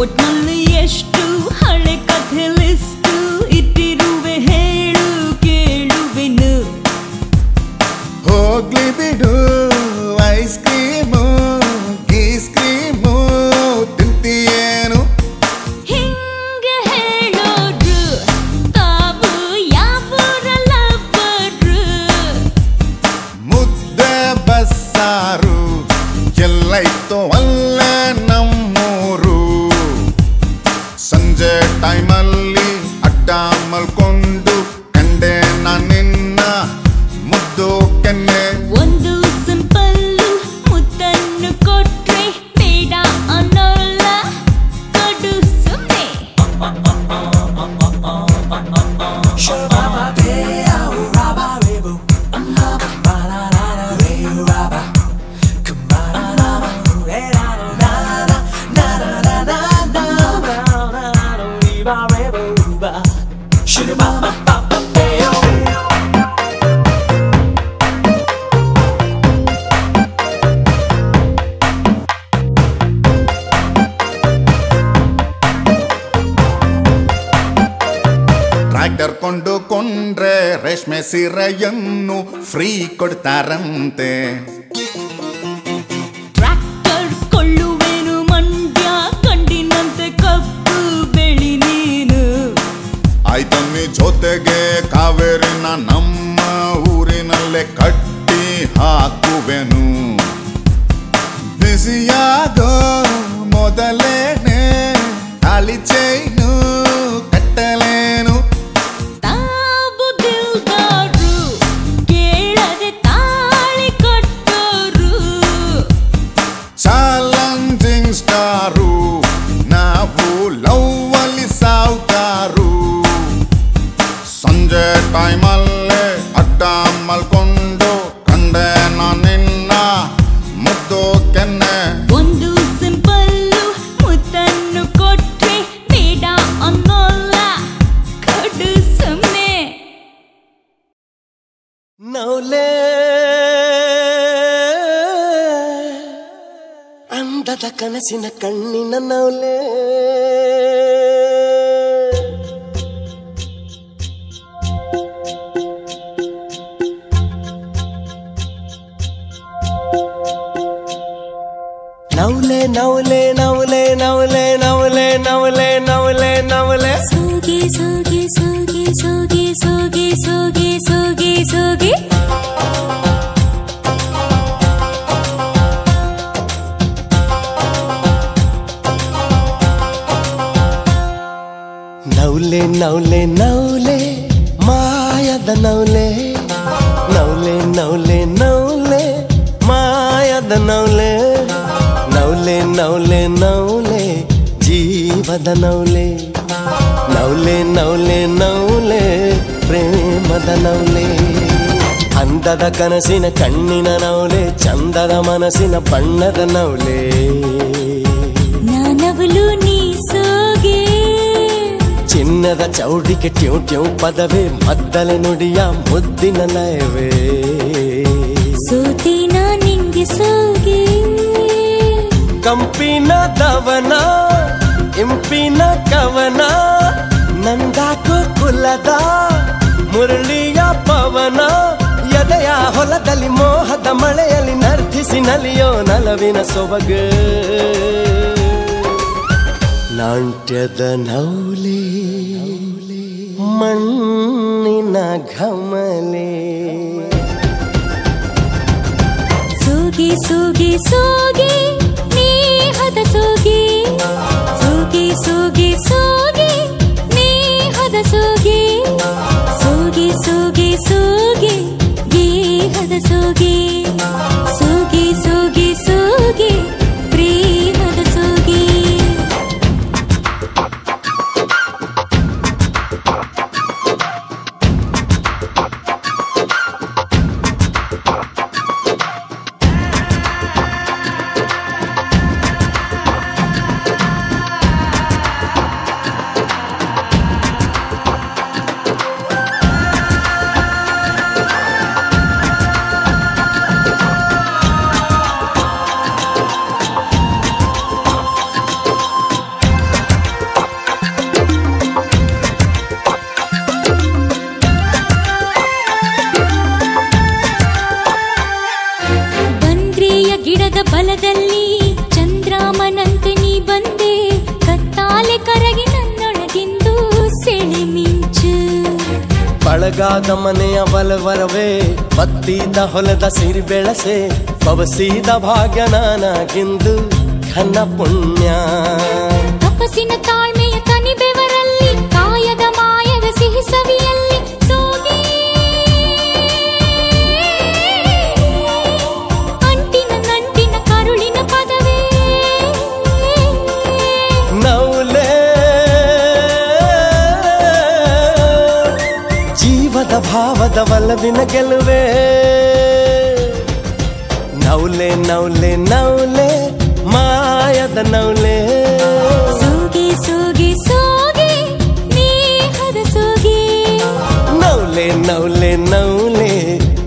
Speaker 12: ಒಟ್ನಲ್ಲಿ ಎಷ್ಟು
Speaker 4: Ya no frío
Speaker 15: corta ran. ಕನಸಿನ ಕಣ್ಣಿನ ನೌಲೆ ಚಂದದ ಮನಸ್ಸಿನ ಬಣ್ಣದ ನೌಲೆ
Speaker 4: ನಾನವಲು ನೀ ಸೋಗೆ.
Speaker 15: ಚಿನ್ನದ ಚೌಡಿಗೆ ಟ್ಯೂ ಟ್ಯೂ ಪದವೇ ಮದ್ದಲೆ ನುಡಿಯ ಮುದ್ದಿನ ಲಯವೇ
Speaker 4: ಸೋತಿನ ನಿಂಗೆ ಸೋಗೆ.
Speaker 15: ಕಂಪಿನ ದವನ ಇಂಪಿನ ಕವನ ನಂದಾಕು ಕುಲದ ಮುರಳಿಯ ಪವನ. ಎದೆಯ ಹೊಲದಲ್ಲಿ ಮೋಹದ ಮಳೆಯಲ್ಲಿ ನರ್ತಿಸಿ ನಲಿಯೋ ನಲವಿನ ಸೊಬಗ. ನಾಂಟ್ಯದ ನೌಲಿ, ಮಣ್ಣಿನ ಘಮಲೆ.
Speaker 4: ಸೂಗಿ ಸೂಗಿ ಸೋಗೆ
Speaker 15: ಬಲವರವೇ ಬತ್ತಿದ ಹೊಲದ ಸಿರಿ ಬೆಳಸೆ, ಪವಸಿದ ಭಾಗ್ಯ ನಾನಾಗಿಂದು ಘನ ಪುಣ್ಯ.
Speaker 4: ತಪಸ್ಸಿನ ತಾಳ್ಮೆಯ ತನಿ ಬೆವರಲ್ಲಿ ಕಾಯದ ಮಾಯದ ಸಿಹಿ ಸವಿಯಲ್ಲಿ
Speaker 15: ಭಾವದ ಒಲವಿನ ಗೆಲುವೆ. ನೌಲೆ ನೌಲೆ ನೌಲೆ ಮಾಯದ ನೌಲೆ
Speaker 4: ಸೂಗಿ ಸೂಗಿ ಸೂಗಿ ನೀಹದ ಸೂಗಿ.
Speaker 15: ನೌಲೆ ನೌಲೆ ನೌಲೆ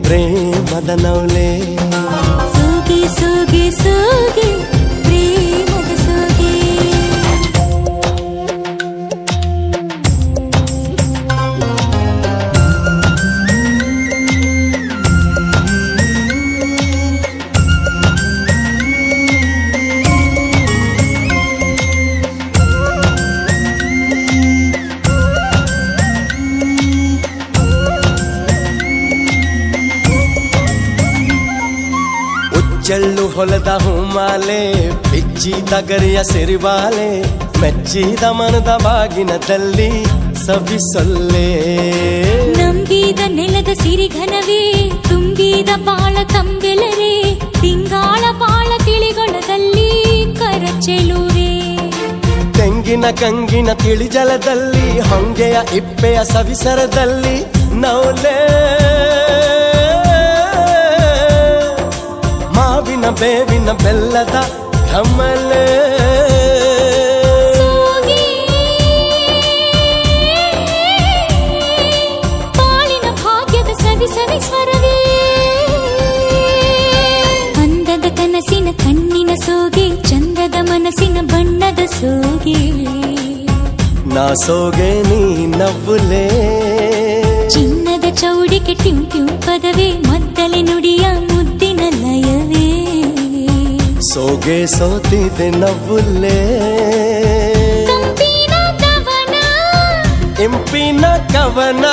Speaker 15: ಪ್ರೇಮದ ನೌಲೆ ಚೆಳ್ಳು ಹೊಲದ ಹೂಮಾಲೆ ಬಿಚ್ಚಿದ ತಗರಿಯ ಸಿರಿಬಾಲೆ ಮೆಚ್ಚಿದ ಮನದ ಬಾಗಿನದಲ್ಲಿ ಸವಿಸೊಲ್ಲೆ.
Speaker 4: ನಂಬಿದ ನೆಲದ ಸಿರಿಘನವೇ ತುಂಬಿದ ಬಾಳ ತಂಬೆಲರೆ ತಿಂಗಾಳ ಬಾಳ ತಿಳಿಗೊಳದಲ್ಲಿ ಕರಚೆಲುವೆ
Speaker 15: ತೆಂಗಿನ ಕಂಗಿನ ತಿಳಿಜಲದಲ್ಲಿ ಹೊಂಗೆಯ ಇಪ್ಪೆಯ ಸವಿಸರದಲ್ಲಿ ನೌಲೆ. ಬೇವಿನ ಬೆಲ್ಲದ ಕಮಲೆ
Speaker 4: ಪಾಳಿನ ಭಾಗ್ಯದ ಸವಿ ಸವಿ ಸ್ವರವೇ. ಅಂದದ ಕನಸಿನ ಕಣ್ಣಿನ ಸೋಗೆ ಚಂದದ ಮನಸ್ಸಿನ ಬಣ್ಣದ ಸೋಗೆ.
Speaker 15: ನಾ ಸೋಗೆ ನೀ ನವ್ವುಲೇ.
Speaker 4: ಚಿನ್ನದ ಚೌಡಿಕೆ ಟ್ಯೂ ಟ್ಯೂ ಪದವೇ ಮದ್ದಲೆ ನುಡಿಯ ಮುದ್ದಿನ ಲಯವೇ.
Speaker 15: ಸೋಗೆ ಸೋತಿದೆ
Speaker 4: ನವ್ವುಲ್ಲೇ
Speaker 15: ಇಂಪಿನ ಕವನ.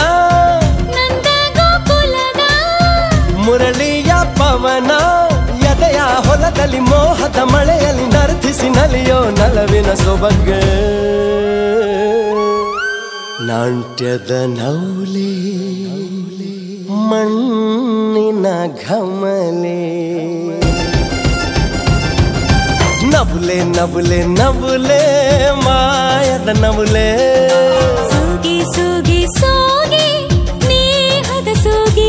Speaker 15: ಮುರಳಿಯ ಪವನ. ಎದೆಯ ಹೊಲದಲ್ಲಿ ಮೋಹದ ಮಳೆಯಲ್ಲಿ ನರ್ತಿಸಿ ನಲಿಯೋ ನಲವಿನ ಸೊಬಗೆ. ನಾಟ್ಯದ ನೌಲಿ ಮಣ್ಣಿನ ಘಮಲೆ. ನವುಲೆ ನವುಲೆ ನವುಲೆ ಮಾಯದ ನವುಲೆ
Speaker 4: ಸೋಗೆ ಸೋಗೆ ಸೋಗೆ ನೇಹದ ಸೋಗೆ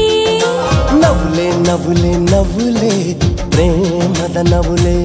Speaker 15: ನವುಲೆ ನವುಲೆ ನವುಲೆ ಪ್ರೇಮದ ನವುಲೆ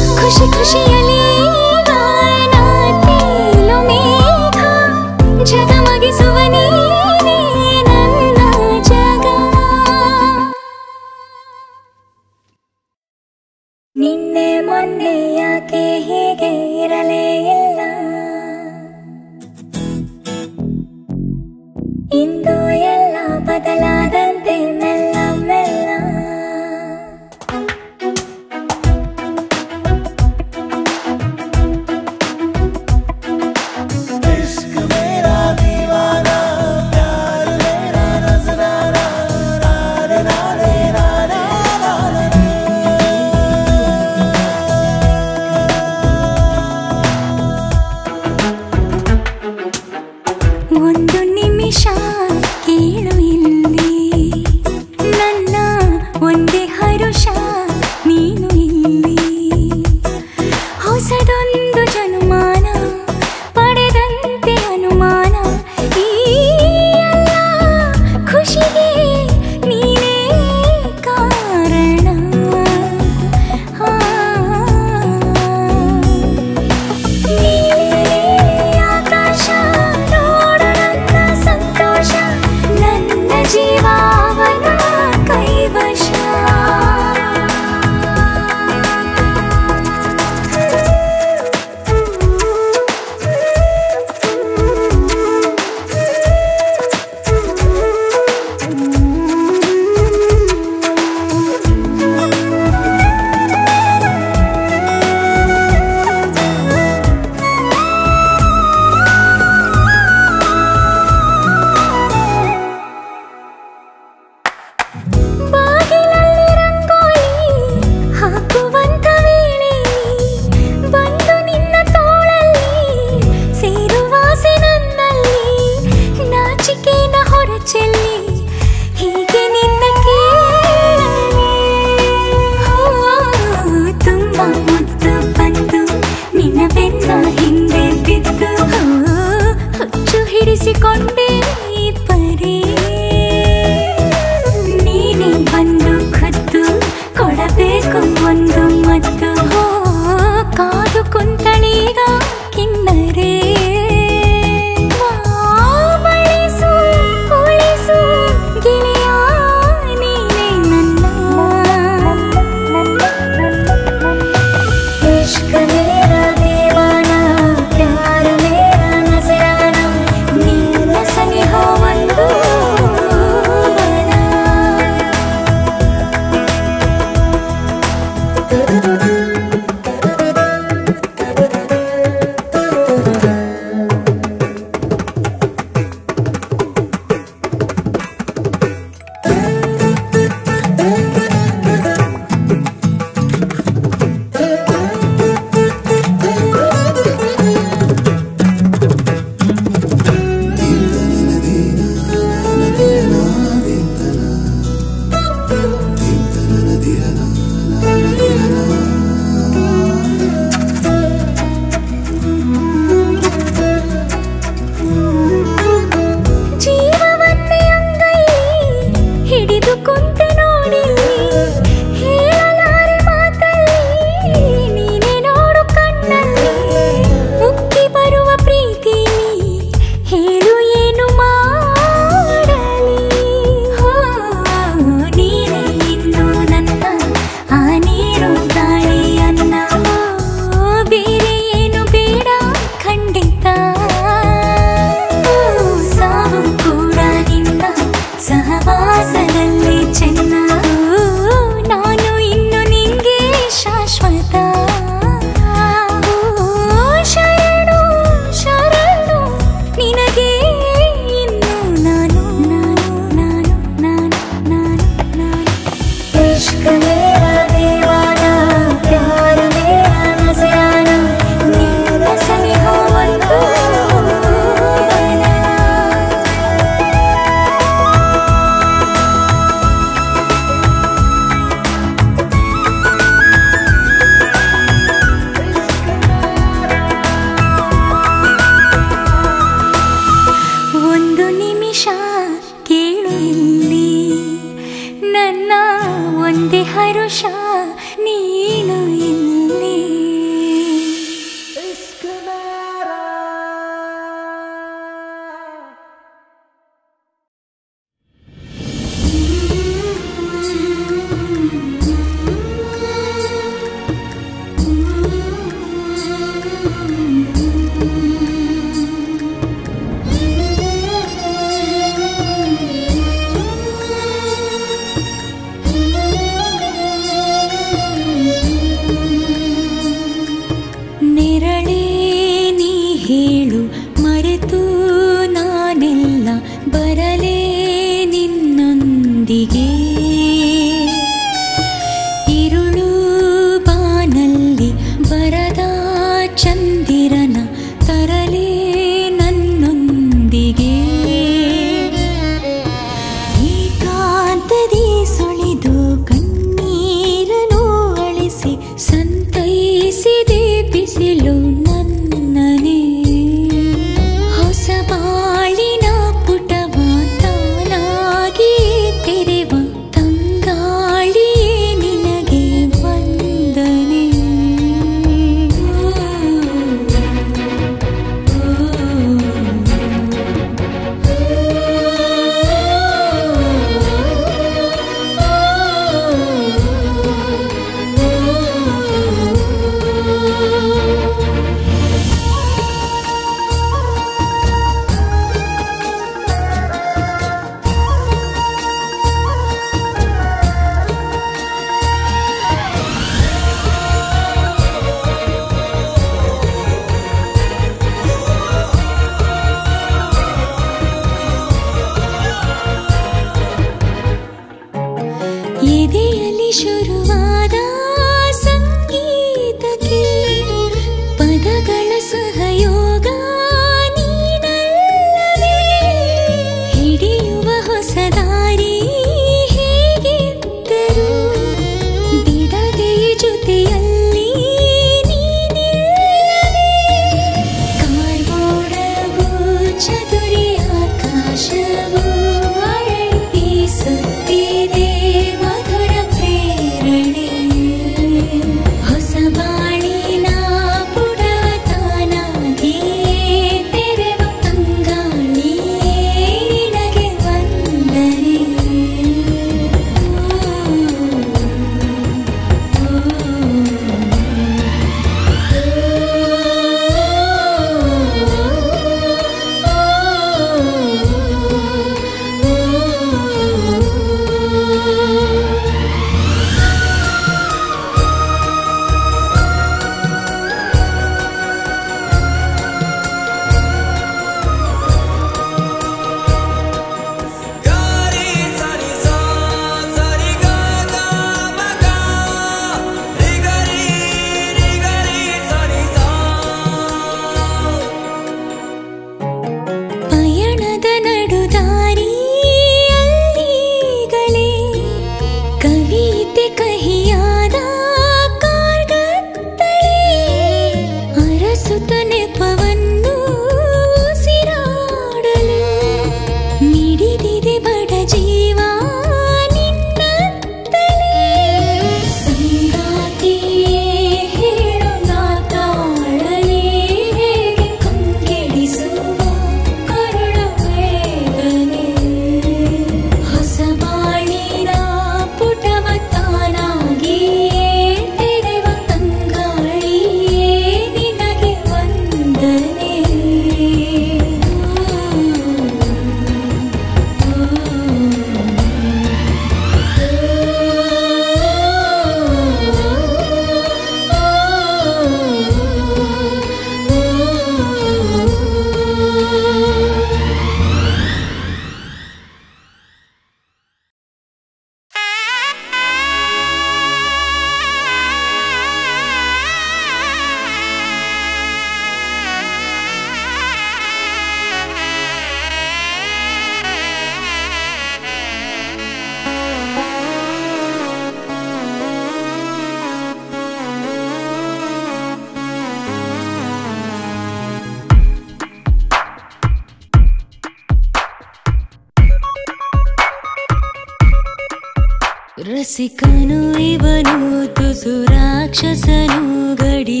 Speaker 5: ರಸಿಕನು ಇವನು ತುಸು ರಾಕ್ಷಸನು ಗಡಿ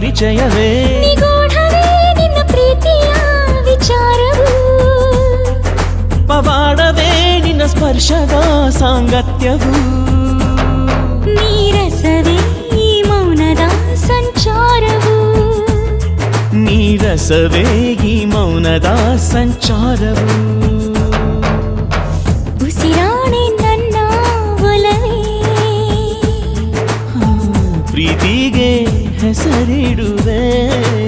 Speaker 6: ಪರಿಚಯವೇ?
Speaker 4: ನಿನ್ನ ಪ್ರೀತಿಯ ವಿಚಾರವು.
Speaker 6: ಪವಾಡವೇ ನಿನ್ನ ಸ್ಪರ್ಶದ ಸಾಂಗತ್ಯವು.
Speaker 4: ನೀರಸವೇ ಮೌನದ ಸಂಚಾರವು.
Speaker 6: ನೀರಸವೇ ಈ ಮೌನದ ಸಂಚಾರವು.
Speaker 15: மாறிடுவேன்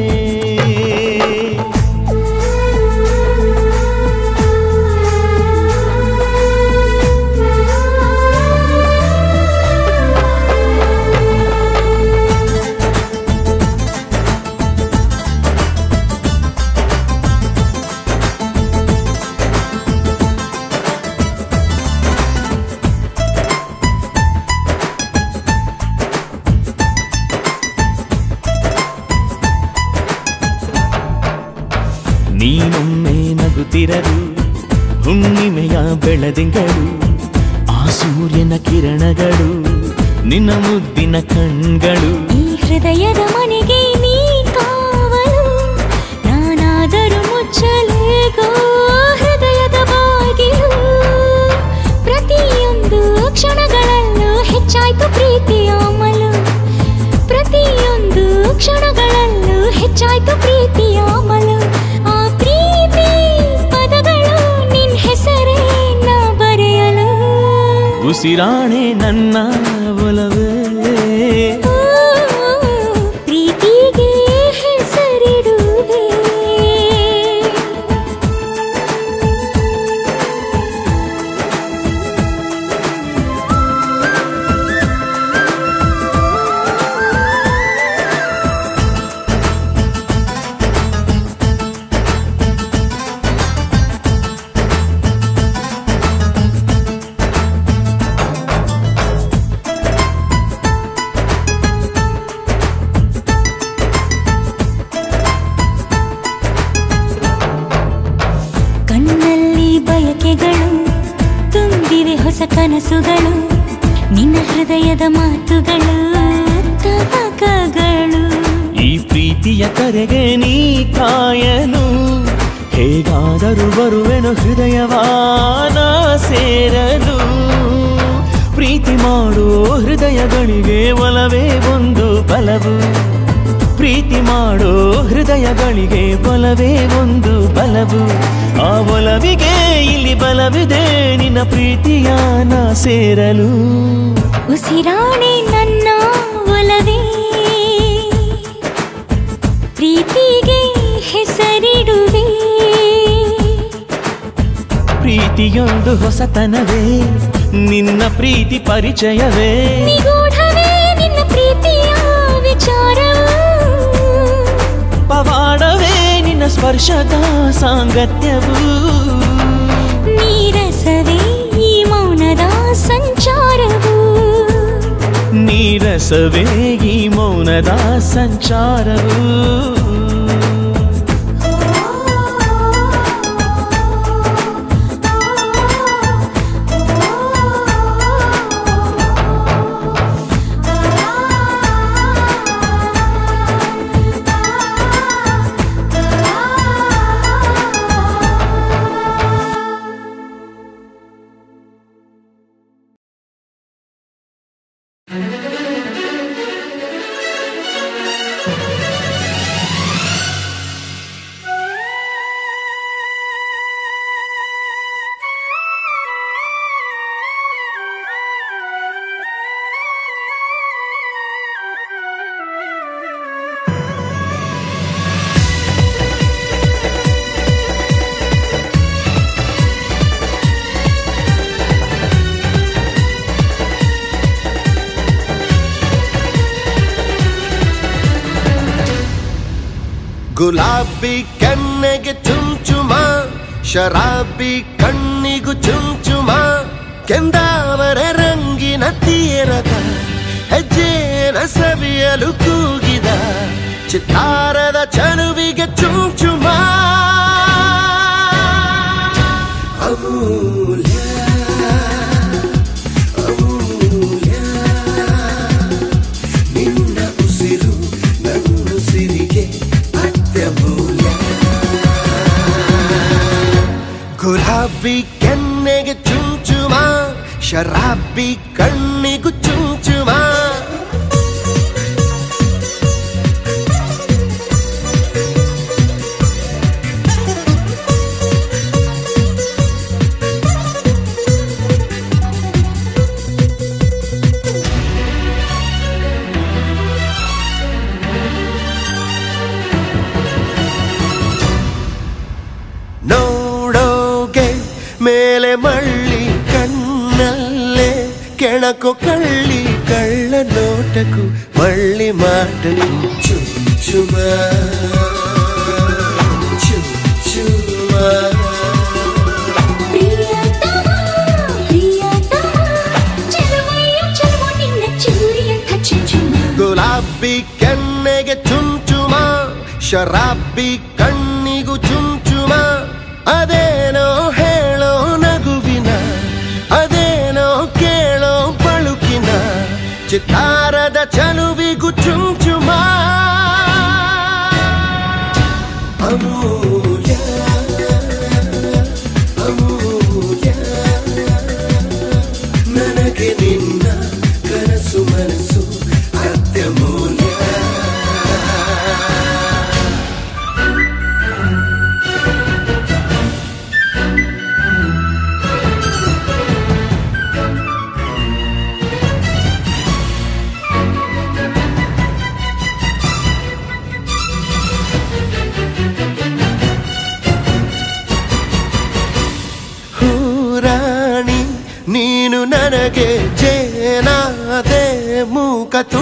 Speaker 15: Jaya Ven. ಶರಾಬಿ ಕಣ್ಣಿಗೂ ಚುಂಚುಮ ಅದೇನೋ ಹೇಳೋ ನಗುವಿನ ಅದೇನೋ ಕೇಳೋ ಬಳುಕಿನ ಚಿತ್ತಾರದ ಚಲುವಿಗೂ ಚುಂಚು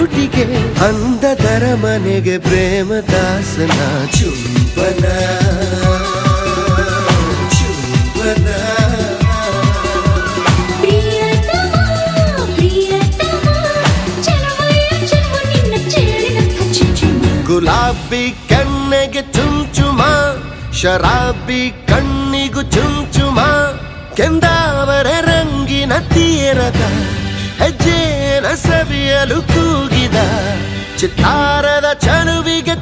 Speaker 15: ಮೂಕ ತುಟಿಗೆ ಅಂದದರ ಮನೆಗೆ ಪ್ರೇಮ ದಾಸನ ಚುಂಬನ ಚುಂಬನ
Speaker 4: ಪ್ರಿಯತಮ ಪ್ರಿಯತಮ ಚೆಲುವೆಯ ಚೆಲುವು ನಿನ್ನ ಚೇಳಿನ ಚುಂಚುಮ
Speaker 15: ಗುಲಾಬಿ ಕಣ್ಣಿಗೆ ಚುಂಚುಮ ಶರಾಬಿ ಕಣ್ಣಿಗೂ ಚುಂಚುಮ ಕೆಂದಾವರ ರಂಗಿನ ತೀರದ ಹೆಜ್ಜೆನ ಸವಿಯಲು ಕೂಗಿದ ಚಿತ್ತಾರದ ಚನುವಿಗೆ